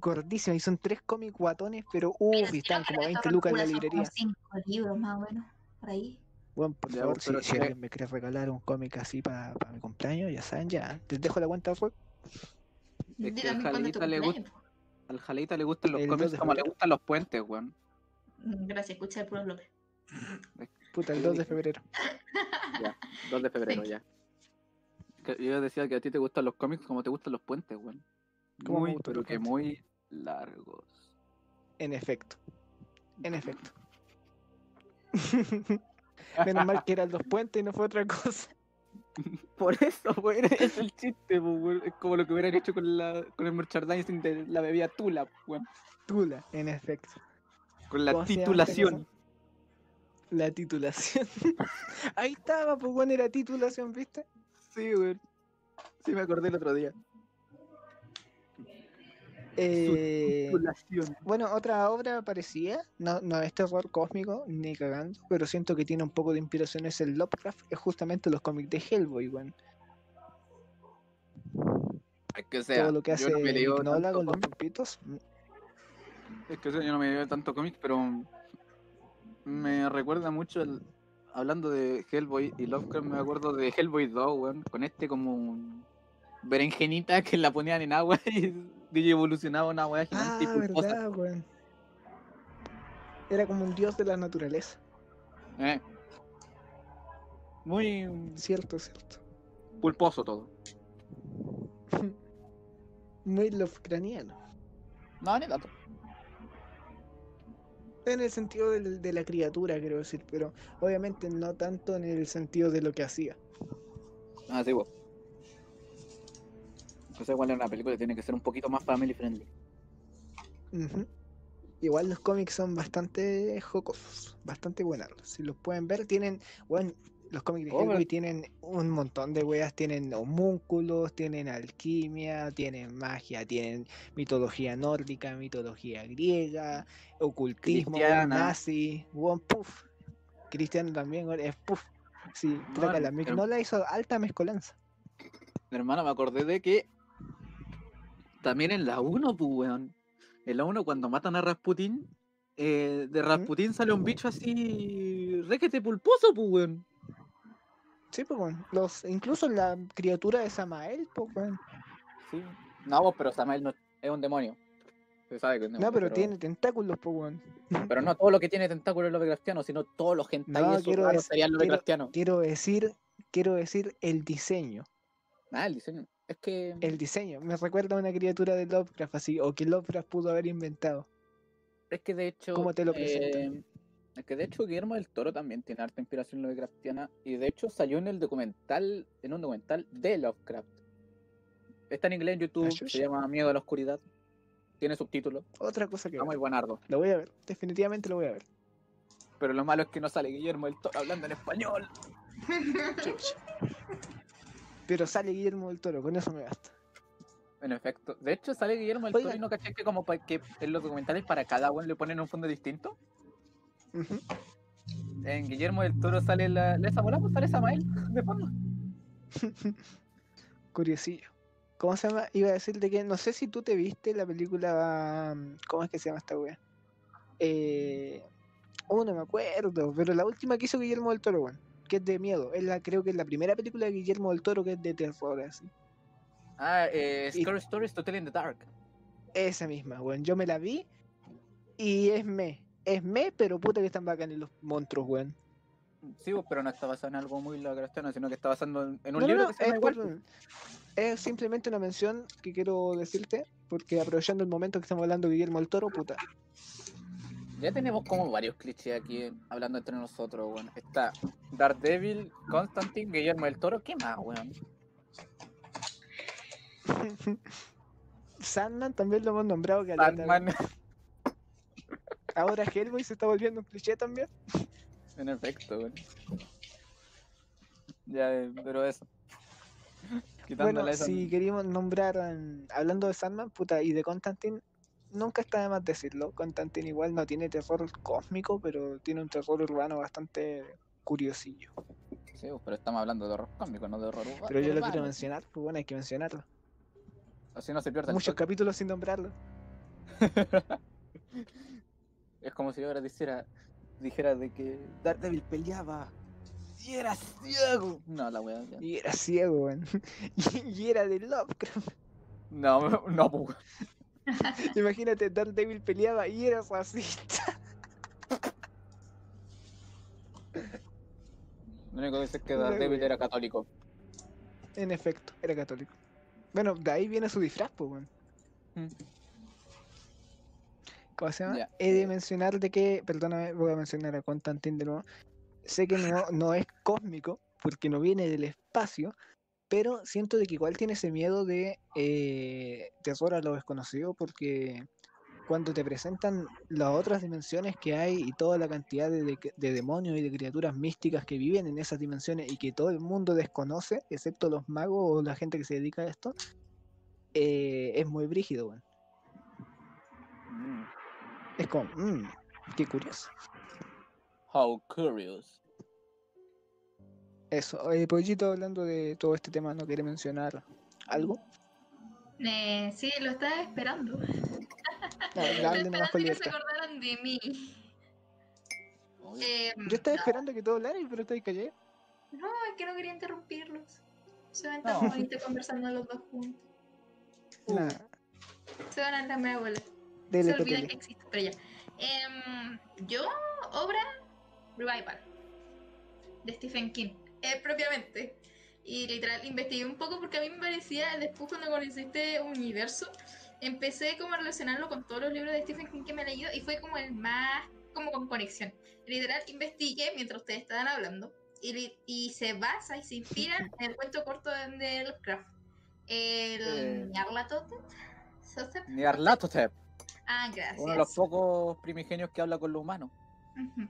gordísima. Y son tres cómics guatones, pero uff, están como pero 20 Torre lucas en la son como librería. cinco libros más o menos, por ahí. Bueno, por Ya, favor, pues, si, si alguien me quiere regalar un cómic así para mi cumpleaños, ya saben, ya. Les dejo la cuenta que al Jalita le po. Al Jaleita le gustan los El 2 cómics como le gustan los puentes, weón. Mm, Gracias, escucha el puro López. Puta, el Sí, 2 de febrero. Ya, 2 de febrero, ya. Que Yo decía que a ti te gustan los cómics como te gustan los puentes, weón. ¿Cómo me Muy, pero que puentes? muy largos. En efecto, en efecto. Menos mal que eran los puentes y no fue otra cosa. Por eso, weón, es el chiste, weón. Es como lo que hubieran hecho con, la, con el merchandising de la bebida Tula, weón. Tula, en efecto. Con la ¿Cómo se llama esta titulación. La titulación. Ahí estaba, pues bueno, era titulación, ¿viste? Sí, weón. Sí, me acordé el otro día. Eh, bueno, otra obra parecida, no, no es terror cósmico, ni cagando, pero siento que tiene un poco de inspiración es el Lovecraft, es justamente los cómics de Hellboy, weón. Es que sea, Todo lo que hace no tanto con los pulpitos. mm, es que o sea, yo no me leo tanto cómic, pero me recuerda mucho el, hablando de Hellboy y Lovecraft, me acuerdo de Hellboy 2, weón, con este como berenjenita que la ponían en agua y evolucionaba una weá Ah, gigante y pulposa. verdad, weón. Era como un dios de la naturaleza. Eh. Muy Cierto, cierto. pulposo todo. Muy Lovecraftiano. No, ni tanto. En el sentido del- de, la criatura, quiero decir, pero obviamente no tanto en el sentido de lo que hacía. Ah, sí, vos. No sé cuál es una película, tiene que ser un poquito más family friendly. Igual los cómics son bastante jocosos, bastante buenos. Si los pueden ver, tienen, bueno, los cómics de Oh, Hellboy tienen un montón de weas, tienen homúnculos, tienen alquimia, tienen magia, tienen mitología nórdica, mitología griega, ocultismo, Cristiana. nazi, weón, puff. Cristiano también, es puff. Sí, que la herm- Mignola hizo alta mezcolanza. Hermano, me acordé de que también en la 1, pues, weón. En la 1, cuando matan a Rasputin, eh, de Rasputin sale un bicho así, requete pulposo, pues, weón. Sí, pues, weón, los, incluso la criatura de Samael, pues, weón. Sí. No, vos, pero Samael no es un demonio. Se sabe que es un No, pero tiene tentáculos, pues, weón. Pero no todo lo que tiene tentáculos es Lovecraftiano, sino todos los hentai No, quiero. Quiero decir, quiero decir el diseño. Ah, el diseño. Es que. El diseño. Me recuerda a una criatura de Lovecraft así, o que Lovecraft pudo haber inventado. Es que de hecho. ¿Cómo te lo presentan? eh, es que de hecho Guillermo del Toro también tiene harta inspiración Lovecraftiana. Y de hecho salió en el documental, en un documental de Lovecraft. Está en inglés en YouTube, se chucha. llama Miedo a la Oscuridad. Tiene subtítulos. Otra cosa que Está muy buenardo. Lo voy a ver. Definitivamente lo voy a ver. Pero lo malo es que no sale Guillermo del Toro hablando en español. Pero sale Guillermo del Toro, con eso me basta. En efecto. De hecho sale Guillermo del Oigan. Toro y no caché que como para que en los documentales para cada uno le ponen un fondo distinto. En Guillermo del Toro sale la, esa bola, pues sale Samael de fondo. Curiosillo. ¿Cómo se llama? Iba a decirte que no sé si tú te viste la película. mm, ¿Cómo es que se llama esta wea? Eh. Oh, no me acuerdo. Pero la última que hizo Guillermo del Toro, weón. Que es de miedo. Es la, creo que es la primera película de Guillermo del Toro que es de terror, así. Ah, eh, Scary Stories to Tell in the Dark. Esa misma, weón. Yo me la vi y es me. Es me, pero puta que están bacanes los monstruos, weón. Sí, pero no está basado en algo muy Lovecraftiano, sino que está basado en, en un No, libro no, que se llama es, igual. es simplemente una mención que quiero decirte, porque aprovechando el momento que estamos hablando de Guillermo del Toro, puta. Ya tenemos como varios clichés aquí hablando entre nosotros, weón. Está Daredevil, Constantine, Guillermo del Toro. ¿Qué más, weón? Sandman también lo hemos nombrado caleta. Batman. Ahora Hellboy se está volviendo un cliché también. en efecto, weón. Ya, eh, pero eso. Quitándole Bueno, eso. si queríamos nombrar, mm, hablando de Sandman, puta, y de Constantine, nunca está de más decirlo. Constantine igual no tiene terror cósmico, pero tiene un terror urbano bastante curiosillo. Sí, pues, pero estamos hablando de horror cómico, no de horror urba- Pero yo lo urbano. quiero mencionar, pues bueno, hay que mencionarlo. Así no se pierde Muchos capítulos sin nombrarlo. Es como si yo ahora dijera, dijera de que Daredevil peleaba y era ciego. No, la ya. Y era ciego, weón. y era de Lovecraft. No, no, pues. Imagínate, Daredevil peleaba y era racista. Lo único que sé es que Daredevil wea. era católico. En efecto, era católico. Bueno, de ahí viene su disfraz, pues, weón. Mm. ¿Cómo se llama? He de mencionar de que, perdóname, voy a mencionar a Constantine de nuevo. Sé que no, no es cósmico, porque no viene del espacio, pero siento de que igual tiene ese miedo de eh, terror a lo desconocido, porque cuando te presentan las otras dimensiones que hay y toda la cantidad de, de- de demonios y de criaturas místicas que viven en esas dimensiones y que todo el mundo desconoce, excepto los magos o la gente que se dedica a esto, eh, es muy brígido, weón. Mm, Es como, mmm, qué curioso. How curious. Eso, eh, Pollito, hablando de todo este tema, ¿no quiere mencionar algo? Eh, sí, lo estaba esperando. No, Estaba esperando que se acordaran de mí. Em, Yo estaba no, esperando que todo hablara, pero estoy callado. No, es que no quería interrumpirlos. Se No. tan bonitos conversando los dos juntos. Nah, Se van a la dele, se olvidan que existe, pero ya. Em, yo, obra Revival de Stephen King, eh, propiamente. Y literal, investigué un poco porque a mí me parecía, después cuando conocí este universo, empecé como a relacionarlo con todos los libros de Stephen King que me he leído y fue como el más, como con conexión. Literal, investigué mientras ustedes estaban hablando y, y se basa y se inspira en el cuento corto de, Lovecraft. El Eh. Nyarlathotep. Nyarlathotep, Ah, gracias. uno de los pocos primigenios que habla con lo humano. Ujú.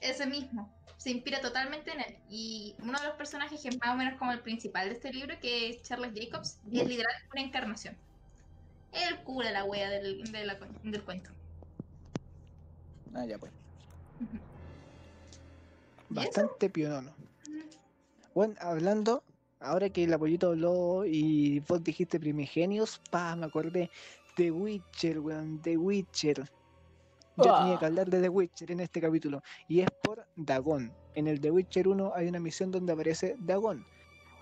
Ese mismo. Se inspira totalmente en él. Y uno de los personajes que es más o menos como el principal de este libro, que es Charles Jacobs, y es literal una encarnación. El cura, la wea del, de la cu- del cuento. Ah, ya pues. Bastante pionono. Ujú. Bueno, hablando, ahora que el apoyito habló y vos dijiste primigenios, pa, me acordé. The Witcher, weón, The Witcher. Yo tenía que hablar de The Witcher en este capítulo. Y es por Dagon. En el The Witcher 1 hay una misión donde aparece Dagon.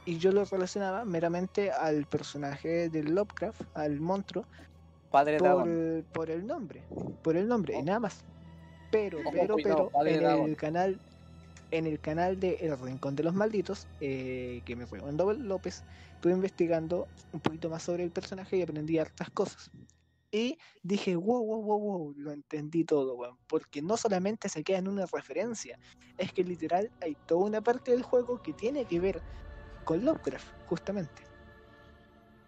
Y yo lo relacionaba meramente al personaje de Lovecraft, al monstruo, Padre por, Dagon. por el nombre. Por el nombre, y Oh. nada más. Pero, Ojo, pero, cuidado, pero, en Dagon. el canal, en el canal de El Rincón de los Malditos, eh, que me recomendó López, estuve investigando un poquito más sobre el personaje y aprendí hartas cosas. Y dije, wow, wow, wow, wow, lo entendí todo, weón. Porque no solamente se queda en una referencia, es que literal hay toda una parte del juego que tiene que ver con Lovecraft, justamente.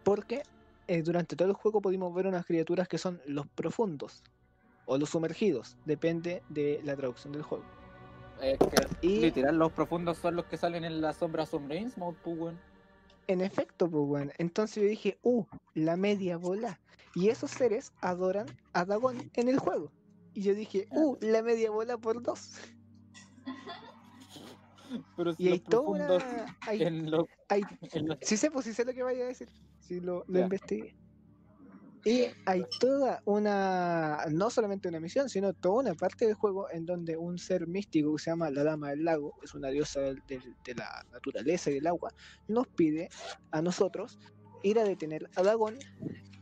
Porque eh, durante todo el juego pudimos ver unas criaturas que son los profundos o los sumergidos, depende de la traducción del juego. Es que Y- literal los profundos son los que salen en la sombra Innsmouth, pues, weón. En efecto, pues bueno, entonces yo dije, uh, la media bola. Y esos seres adoran a Dagon en el juego. Y yo dije, uh, la media bola por dos. Pero si Y hay profundos una... Hay, en los, hay en los- Sí sé, pues sí sé lo que vaya a decir. Sí lo, lo investigué. Y hay toda una, no solamente una misión, sino toda una parte del juego en donde un ser místico que se llama la Dama del Lago, es una diosa de la naturaleza y del agua, nos pide a nosotros ir a detener a Dagón,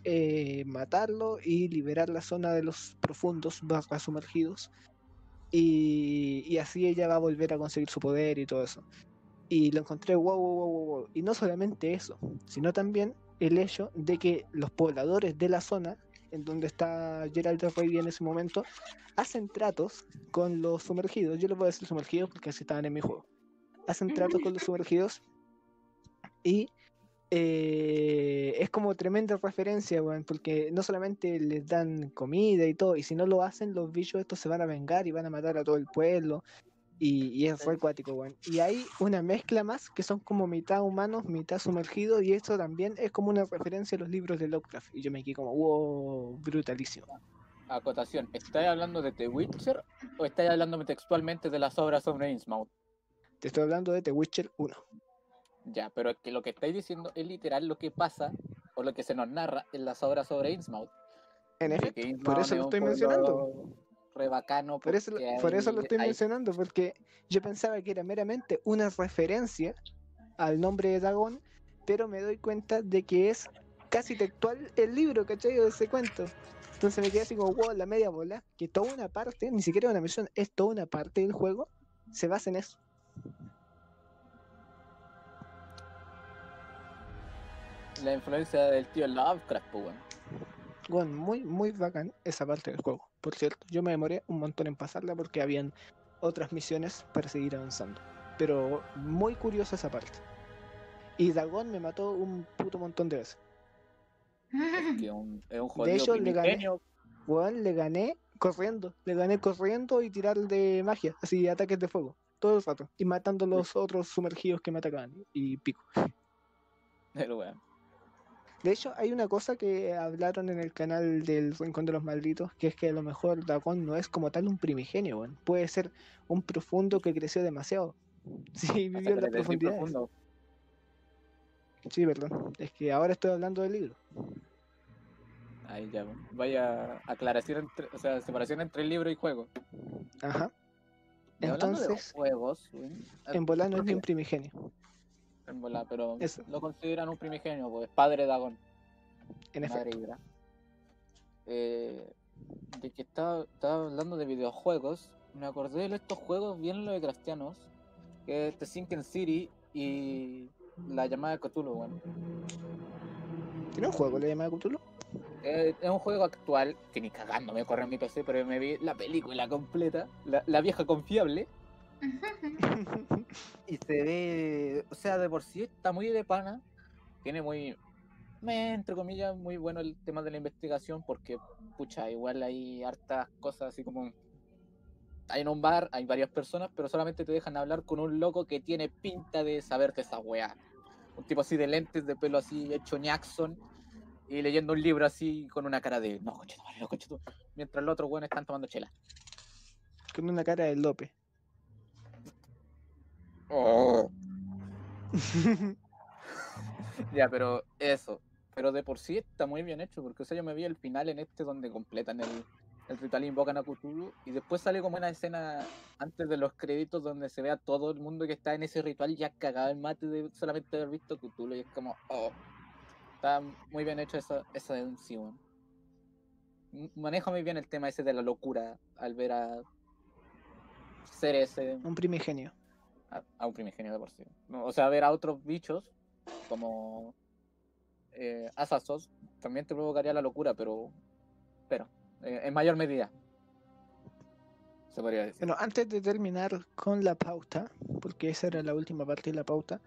eh, matarlo y liberar la zona de los profundos barra sumergidos. Y, y así ella va a volver a conseguir su poder y todo eso y lo encontré wow, wow, wow, wow. Y no solamente eso, sino también el hecho de que los pobladores de la zona en donde está Gerald de Rey en ese momento hacen tratos con los sumergidos. Yo les voy a decir sumergidos porque así estaban en mi juego. Hacen tratos con los sumergidos y eh, es como tremenda referencia, porque no solamente les dan comida y todo, y si no lo hacen, los bichos estos se van a vengar y van a matar a todo el pueblo. Y, y es re acuático, weón. Y hay una mezcla más que son como mitad humanos, mitad sumergidos, y eso también es como una referencia a los libros de Lovecraft. Y yo me quedé como, wow, brutalísimo. acotación. ¿Estáis hablando de The Witcher o estáis hablando textualmente de las obras sobre Innsmouth? Te estoy hablando de The Witcher 1. Ya, pero es que lo que estáis diciendo es literal lo que pasa o lo que se nos narra en las obras sobre Innsmouth. En efecto, por eso es lo estoy pueblo mencionando. Re bacano Por eso, porque por eso lo estoy hay- mencionando, porque yo pensaba que era meramente una referencia al nombre de Dagon, pero me doy cuenta de que es casi textual el libro, ¿cachai? De ese cuento. Entonces me quedé así como, wow, la media bola, que toda una parte, ni siquiera una misión, es toda una parte del juego, se basa en eso. La influencia del tío Lovecraft, pues, weón. Bueno, muy, muy bacán esa parte del juego. Por cierto, yo me demoré un montón en pasarla porque habían otras misiones para seguir avanzando. Pero muy curiosa esa parte. Y Dagon me mató un puto montón de veces. Es que un- es un De hecho, le gané. weón, le gané corriendo. Le gané corriendo y tirar de magia, así ataques de fuego, todo el rato. Y matando los otros sumergidos que me atacaban. Y pico. El weón. De hecho, hay una cosa que hablaron en el canal del Rincón de los Malditos, que es que a lo mejor Dragón no es como tal un primigenio. Puede ser un profundo que creció demasiado. Sí, vivió en la profundidad. Sí, perdón. Es que ahora estoy hablando del libro. Ahí ya, vaya aclaración entre, o sea, separación entre libro y juego. Ajá. Hablando de Entonces, juegos, en volar no es ¿por ni un primigenio. En bola, pero Eso. lo consideran un primigenio, pues padre Dagon, En madre efecto. Eh, de que estaba, estaba hablando de videojuegos, me acordé de estos juegos bien lovecraftianos, que es The Sinking City y la llamada de Cthulhu, bueno. ¿Tiene un juego la llamada Cthulhu? Eh, es un juego actual, que ni cagando me corre en mi PC, pero me vi la película completa, la, la vieja confiable, y se ve, o sea, de por sí está muy de pana, tiene muy, me, entre comillas, muy bueno el tema de la investigación, porque, pucha, igual hay hartas cosas así como, hay en un bar, hay varias personas, pero solamente te dejan hablar con un loco que tiene pinta de saberte esa weá. Un tipo así de lentes, de pelo así, hecho Jackson, y leyendo un libro así con una cara de, no, coche, no, coche, tú", mientras los otros weones están tomando chela. Con una cara de López. Oh. Ya, pero eso. Pero de por sí está muy bien hecho, porque o sea, yo me vi el final en este donde completan el, el ritual e invocan a Cthulhu, y después sale como una escena antes de los créditos donde se ve a todo el mundo que está en ese ritual ya cagado en mate de solamente haber visto Cthulhu, y es como, oh. Está muy bien hecho esa, esa dención. Maneja muy bien el tema ese de la locura al ver a seres eh, un primigenio. A, a un primigenio de por sí. O sea, ver a otros bichos como eh, Asasos también te provocaría la locura, pero, pero eh, en mayor medida. Se podría decir. Bueno, antes de terminar con la pauta, porque esa era la última parte de la pauta,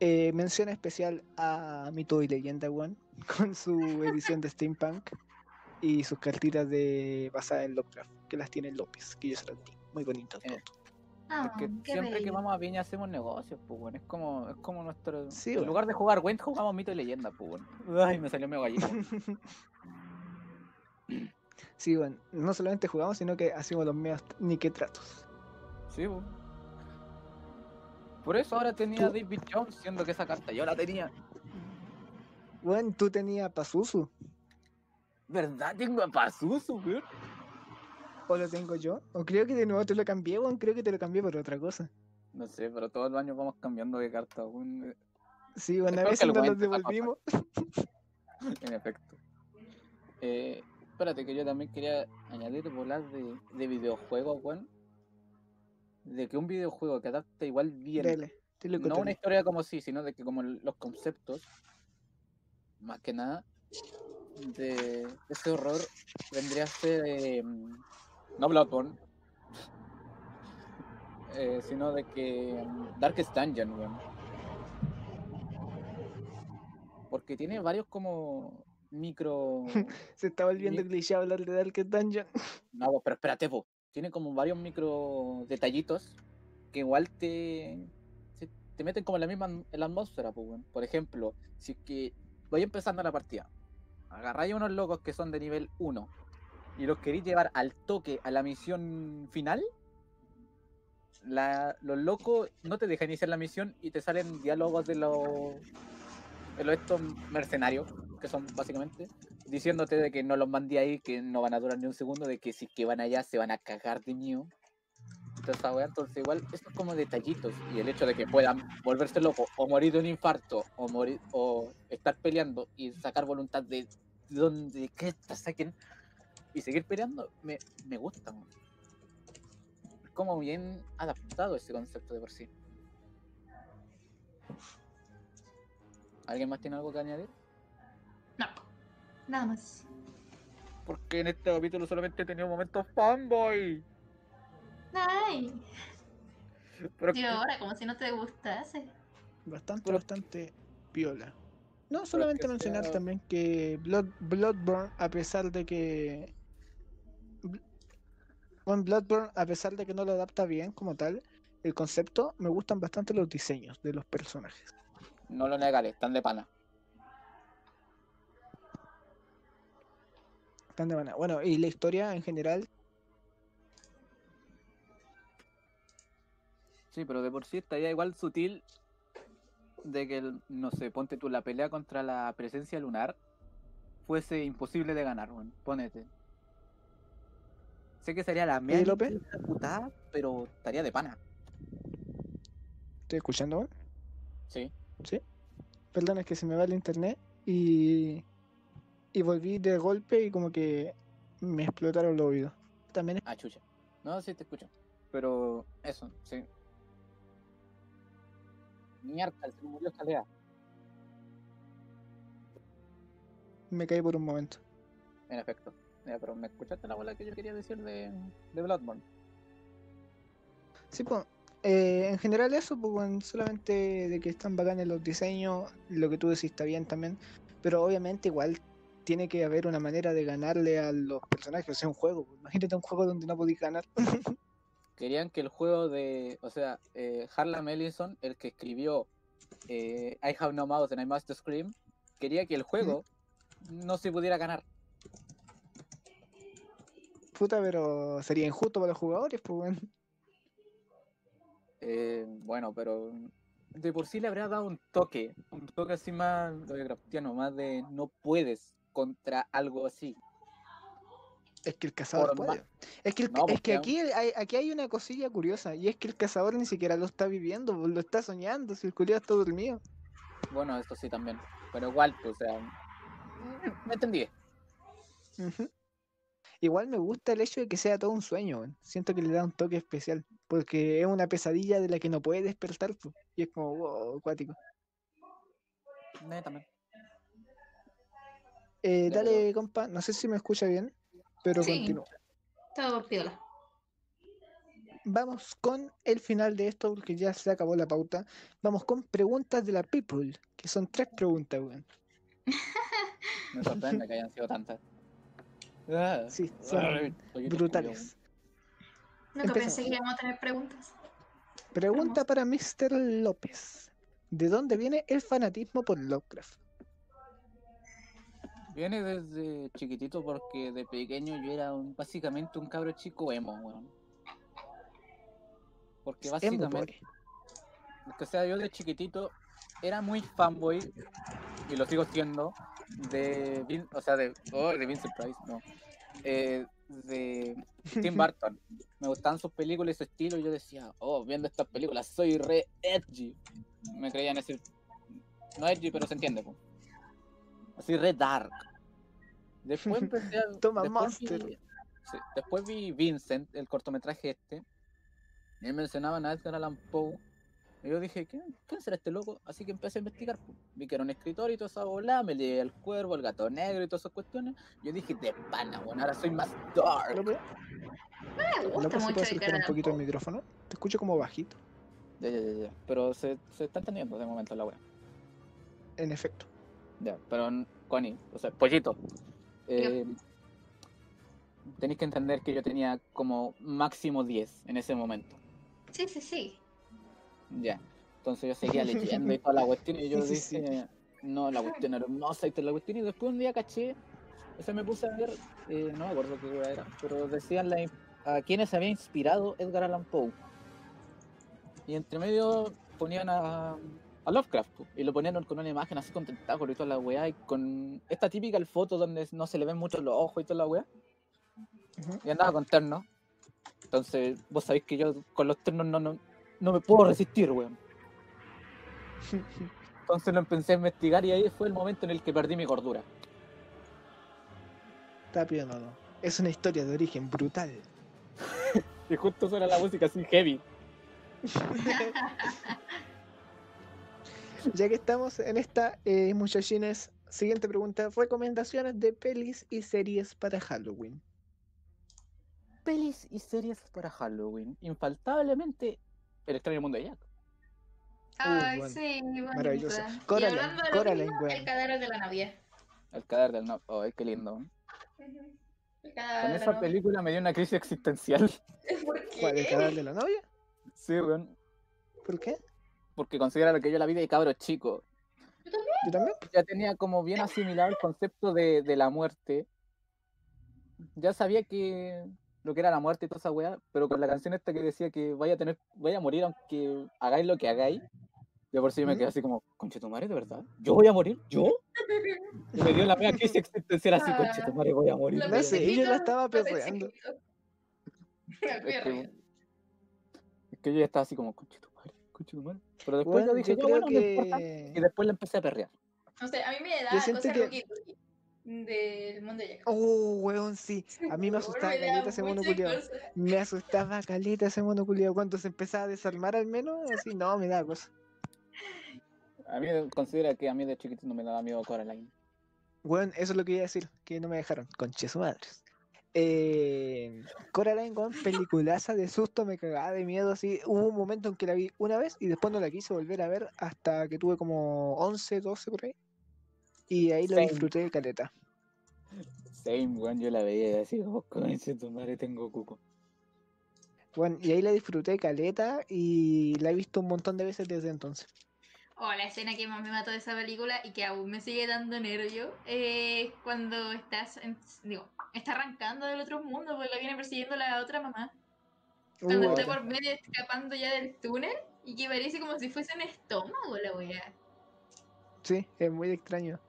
eh, mención especial a Mito y Leyenda One con su edición de Steampunk y sus cartitas de basadas en Lovecraft, que las tiene López, que yo se las di. Muy bonitas. Eh, todo. Ah, Porque qué siempre que vamos a Viña hacemos negocios, pues bueno, es como, es como nuestro. Sí, en bueno. lugar de jugar Gwent, jugamos mito y leyenda, pues bueno. Ay, me salió medio gallito. Sí, bueno, no solamente jugamos, sino que hacemos los medios niquetratos. Sí, pues. Por eso ahora tenía Tú- David Jones, siendo que esa carta yo la tenía. Bueno, tú tenías Pazuzu, ¿Verdad? Tengo a Pazuzu, weón. O lo tengo yo, o creo que de nuevo te lo cambié, bueno, creo que te lo cambié por otra cosa. No sé, pero todos los años vamos cambiando de carta, weón. Sí, bueno, a Creo que veces el no los devolvimos. En efecto. Eh, espérate, que yo también quería añadir volar de, de videojuegos, weón. De que un videojuego que adapta igual bien, Dale, no una historia como sí, sino de que como los conceptos, más que nada, de ese horror vendría a ser eh, no Bloodborne, eh, sino de que mm, Darkest Dungeon, weón. Porque tiene varios como micro. Se está volviendo Mi- cliché hablar de Dark Dungeon. No, pero espérate, po. Tiene como varios micro detallitos que igual te, te meten como en la misma en la atmósfera, pues, weón. Por ejemplo, si es que voy empezando la partida, agarráis unos locos que son de nivel 1 y los queréis llevar al toque a la misión final, la- los locos no te dejan iniciar la misión y te salen diálogos de los de estos mercenarios, que son básicamente, diciéndote de que no los mandé ahí, que no van a durar ni un segundo, de que si que van allá se van a cagar de miedo. Entonces, entonces igual, esto es como detallitos, y el hecho de que puedan volverse locos, o morir de un infarto, o morir, o estar peleando y sacar voluntad de donde que saquen y seguir peleando, me, me gusta. Es como bien adaptado ese concepto de por sí. ¿Alguien más tiene algo que añadir? No, nada más. Porque en este capítulo solamente he tenido momentos fanboy. Ay, Pero tío, ahora como si no te gustase. Bastante, Pero- bastante piola. No, solamente mencionar sea- también que Blood, Bloodborne, a pesar de que Bueno, Bloodborne, a pesar de que no lo adapta bien como tal, el concepto, me gustan bastante los diseños de los personajes. No lo negaré, están de pana. Están de buena. Bueno, y la historia en general, Sí, pero de por sí estaría igual sutil de que, el- no sé, ponte tú la pelea contra la presencia lunar fuese imposible de ganar, weón. Ponete. Sé que sería la López. putada, pero estaría de pana. estoy escuchando, weón. Sí. Perdón, es que se me va el internet y, y volví de golpe y como que me explotaron los oídos. También es- Ah, chucha. No, sí te escucho. Pero eso, sí. Mierda, se me murió Jalea. me caí por un momento. En efecto. Ya, pero me escuchaste la bola que yo quería decir de, de Bloodborne. Sí, pues, eh, en general eso, pues, solamente de que están bacanes los diseños, lo que tú decís está bien también, pero obviamente igual tiene que haber una manera de ganarle a los personajes, o sea, un juego, pues, imagínate un juego donde no podéis ganar. Querían que el juego de. O sea, eh, Harlan Ellison, el que escribió eh, I Have No Mouth and I Must Scream, quería que el juego no se pudiera ganar. Puta, pero sería injusto para los jugadores, pues, weón. Eh, bueno, pero de por sí le habría dado un toque, un toque así más más de no puedes contra algo así. Es que el cazador Por puede. Es que, el- No, es que porque- aquí, hay, aquí hay una cosilla curiosa, y es que el cazador ni siquiera lo está viviendo, pues, lo está soñando, si el culiado está dormido. Bueno, esto sí también. Pero igual, pues, o sea, me entendí. Ujú. Igual me gusta el hecho de que sea todo un sueño, weón. siento que le da un toque especial, porque es una pesadilla de la que no puede despertar, pues, y es como, wow, acuático. Eh, también. Eh, dale, compa, no sé si me escucha bien, pero Sí. continúa. Todo piola. Vamos con el final de esto, porque ya se acabó la pauta. Vamos con preguntas de la people, que son tres preguntas, weón. Me sorprende que hayan sido tantas. Ah, Sí, son ay, poquito brutales. Nunca Empezamos. pensé que íbamos a tener preguntas. Pregunta para Mr. López. ¿De dónde viene el fanatismo por Lovecraft? Viene desde chiquitito porque de pequeño yo era un- básicamente un cabro chico emo, weón. Porque Emo básicamente, boy. que sea, yo de chiquitito era muy fanboy, y lo sigo siendo, de, Vin- o sea, de, oh, de Vincent Price, no, eh, de Tim Burton. Me gustaban sus películas y su estilo, y yo decía, oh, viendo estas películas, soy re edgy. Me creían decir, no edgy, pero se entiende, po. Así re dark. Después empecé a. Toma, después vi- sí, después vi Vincent, el cortometraje este. Y él mencionaba a Edgar Allan Poe. Y yo dije, ¿qué? ¿quién será este loco? Así que empecé a investigar. Vi que era un escritor y toda esa bola. Me leí El Cuervo, El Gato Negro y todas esas cuestiones. Yo dije, de pana, bueno, ahora soy más dark. López, Me gusta López, ¿se mucho puede el acercar un poquito al micrófono? Te escucho como bajito, Ya, ya, ya, ya. Pero se, se está entendiendo de momento la wea. en efecto. Ya, pero Connie, o sea, pollito. eh, tenéis que entender que yo tenía como máximo 10 en ese momento. Sí, sí, sí. Ya. Entonces yo seguía leyendo y toda la cuestión y yo dije, no, la cuestión hermosa y toda la cuestión. Y después un día caché, o sea, me puse a ver, eh, no me acuerdo qué wea era, pero decían la, a quienes había inspirado Edgar Allan Poe. Y entre medio ponían a, a Lovecraft po, y lo ponían con una imagen así con tentáculos y toda la weá y con esta típica foto donde no se le ven mucho los ojos y toda la weá. Y andaba con ternos. Entonces, vos sabéis que yo con los ternos no, no, no me puedo resistir, weón. Entonces lo empecé a investigar y ahí fue el momento en el que perdí mi cordura. Está ¿no? Es una historia de origen brutal. Y justo suena la música así heavy. Ya que estamos en esta, eh, muchachines, siguiente pregunta. Recomendaciones de pelis y series para Halloween. Pelis y series para Halloween. Infaltablemente, El extraño mundo de Jack. Ay, bueno. sí, bonita. Maravilloso. Y Coraline, hablando de Coraline, mismo, el cadáver de la Navidad. El cadáver del no. Ay, qué lindo. Con esa película me dio una crisis existencial. ¿Por qué? ¿Cuál? ¿El canal de la novia? Sí, weón. ¿Por qué? Porque considera lo que yo la vida de cabro chico. ¿Yo también? Ya tenía como bien asimilado el concepto de, de la muerte. Ya sabía que lo que era la muerte y toda esa weá, pero con la canción esta que decía que vaya a tener, vaya a morir aunque hagáis lo que hagáis. Yo por sí me quedé así como, conchetumare, ¿de verdad? ¿Yo voy a morir? ¿Yo? Y me dio la media crisis existencial así, conchetumare, voy a morir. La No sé, yo la estaba perreando. Es que, es que yo ya estaba así como, conchetumare, conchetumare. Pero después Bueno, yo dije, yo creo bueno, que... Y después le empecé a perrear. No sé, a mí me da cosa que- del mundo de Jack. Oh, weón, sí. A mí me asustaba caleta ese mono culiado. Me asustaba caleta ese mono culiado. Cuando se empezaba a desarmar al menos, así, no, me da cosa. A mí considera que a mí de chiquito no me daba miedo Coraline. Weón, eso es lo que iba a decir, que no me dejaron. Conche su madres. Eh, Coraline, weón, peliculaza de susto, me cagaba de miedo, así. Hubo un momento en que la vi una vez y después no la quise volver a ver hasta que tuve como 11, 12 por ahí. Y ahí la Same. disfruté de caleta. Same, weón, yo la veía y así, oh, conchetumare, tengo cuco. Bueno, y ahí la disfruté de caleta y la he visto un montón de veces desde entonces. Oh, la escena que más me mató de esa película y que aún me sigue dando nervio es cuando estás, en- digo, está arrancando del otro mundo porque la viene persiguiendo la otra mamá. Cuando Uh, está por medio escapando ya del túnel y que parece como si fuese un estómago la wea. sí, es muy extraño.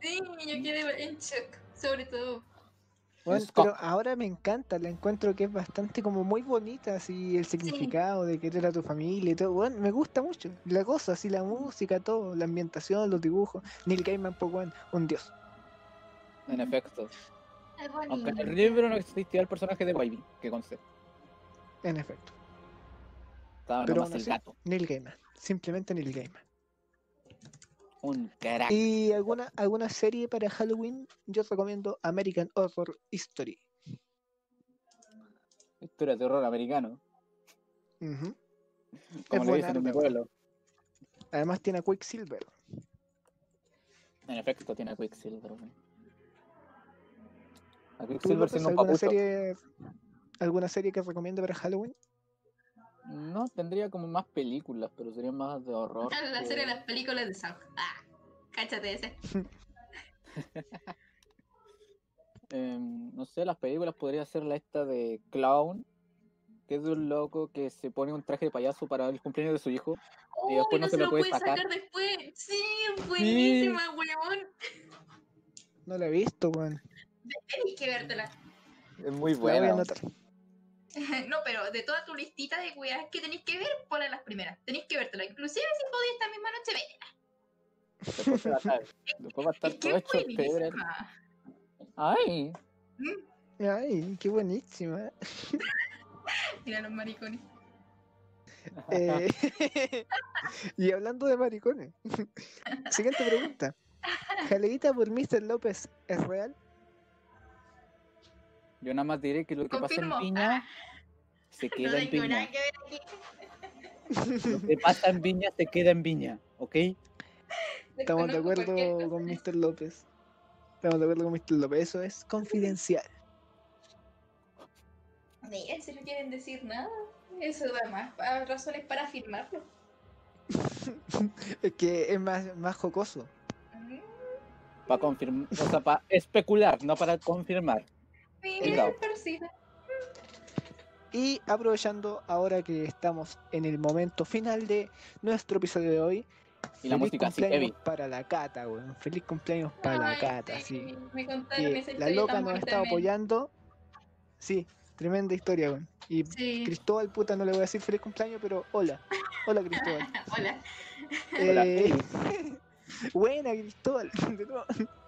Sí, yo quedé en shock, sobre todo. Bueno, pero ahora me encanta, la encuentro que es bastante como muy bonita, así el significado de querer a tu familia y todo, bueno, me gusta mucho, la cosa, así la música, todo, la ambientación, los dibujos, Neil Gaiman, pues bueno, un dios, En efecto. Es Aunque en el libro no existía el personaje de Wavy, que conste. en efecto, Estaba pero nomás el así, gato. Neil Gaiman, simplemente Neil Gaiman. Un crack. ¿Y alguna, alguna serie para Halloween? Yo recomiendo American Horror History. Historia de terror americano. Como le buena dicen en mi pueblo. Además tiene a Quicksilver. En efecto, tiene a Quicksilver. weón. A ¿Tú, Quicksilver López, siendo un alguna papucho. serie, alguna serie que recomiende para Halloween? No, tendría como más películas, pero serían más de horror. La que- serie de las películas de South. Ah, cáchate ese. Em, no sé, las películas podría ser la esta de Clown, que es de un loco que se pone un traje de payaso para el cumpleaños de su hijo. Y Uy, después no no se se lo lo puede puedes sacar. sacar después. Sí, buenísima, weón. No la he visto, weón. Tienes que vértela. Es muy La voy a buena. No, pero de toda tu listita de weas que tenéis que ver, ponla las primeras. Tenéis que vértela. Inclusive si podéis esta misma noche ver. Después, va a estar, después va a estar todo hecho pebre. buenísima. Ay, Ay, qué buenísima. Mira los maricones. Eh, y hablando de maricones, siguiente pregunta. ¿Jaleita por Mr. López es real? Yo nada más diré que lo que pasa en. Piña Ah, se no queda en Piña. nada que ver aquí. Lo que pasa en Viña se queda en Viña, ¿ok? Estamos de acuerdo con Mr. López. Estamos de acuerdo con Mr. López. Eso es confidencial. Mira, si no quieren decir nada, eso da más razones para afirmarlo. Es que es más, más jocoso. Para confirmar, o sea, para especular, no para confirmar. Y aprovechando ahora que estamos en el momento final de nuestro episodio de hoy. Y la música cumpleaños para la cata, weón. Feliz cumpleaños para la cata, sí, sí. Me contaron esa la loca nos ha bonita estado también. apoyando. Sí, tremenda historia, weón. Y Sí. Cristóbal, puta, no le voy a decir feliz cumpleaños, pero hola. Hola, Cristóbal. Hola. Hola, Eh, buena, Cristóbal.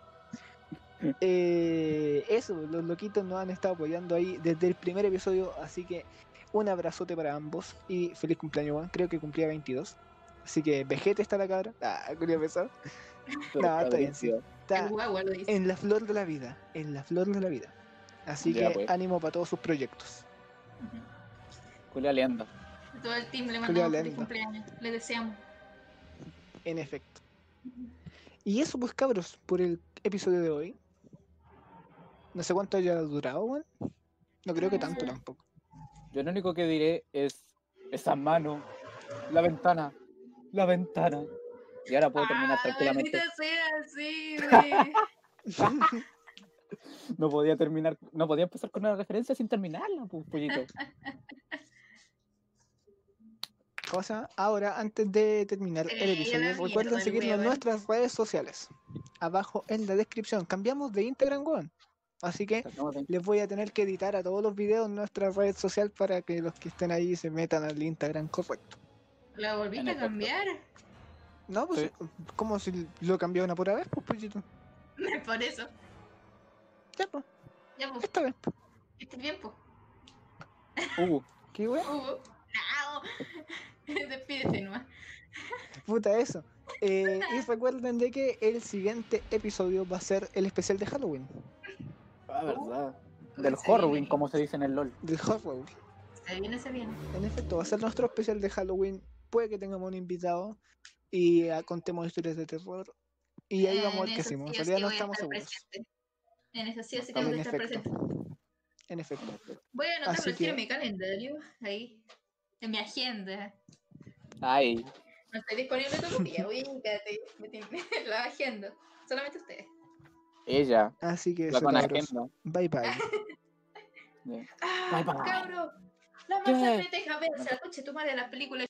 Eh, eso, los loquitos nos han estado apoyando ahí desde el primer episodio, así que un abrazote para ambos y feliz cumpleaños, Juan. Creo que cumplía 22. Así que vejete está la cabra. Ah, No, está bien. Está en la flor de la vida. En la flor de la vida. Así Ya, que pues. ánimo para todos sus proyectos. Julia Leanda. Todo el team le mandamos feliz cumpleaños. Le deseamos. En efecto. Y eso pues cabros, por el episodio de hoy. No sé cuánto haya durado, weón. No creo que tanto tampoco. Yo lo único que diré es esa mano, la ventana, la ventana. Y ahora puedo terminar Ah, tranquilamente. maldita sea, sí, güey. No podía terminar, no podía empezar con una referencia sin terminarla, pues, pollito. Cosa, ahora, antes de terminar el episodio, recuerden seguirnos en nuestras redes sociales. Abajo en la descripción. Cambiamos de Instagram, weón. Así que les voy a tener que editar a todos los videos en nuestra red social para que los que estén ahí se metan al Instagram correcto. La volviste a cambiar. No, pues, Sí. como si lo cambió una pura vez, pues, pollito. Por eso. Ya, pues, Ya, pues, esta vez. este tiempo. Uh, ¿Qué weón? Uh, no. Despídete nomás. Puta eso. Eh, y recuerden de que el siguiente episodio va a ser el especial de Halloween, ah, verdad. Del Se Horroween, como se dice en el LOL. del Horror. Se viene, se viene. En efecto, va a ser nuestro especial de Halloween. Puede que tengamos un invitado y ah, contemos historias de terror. Y ahí vamos a ver qué hacemos. En realidad sí no voy a estamos seguros. presente. En eso sí o sí En tengo que estar efecto. presente. En efecto. Voy a anotarlo Así aquí en que- mi calendario. Ahí. En mi agenda. Ay, No estoy disponible todo el día. Ubícate. Me tiene- La agenda. Solamente ustedes. Ella, Así que eso, con agenda. Bye bye. Yeah. ¡Ah! Bye, bye. ¡Cabro! La más me deja ver. Se la coche tu madre de las películas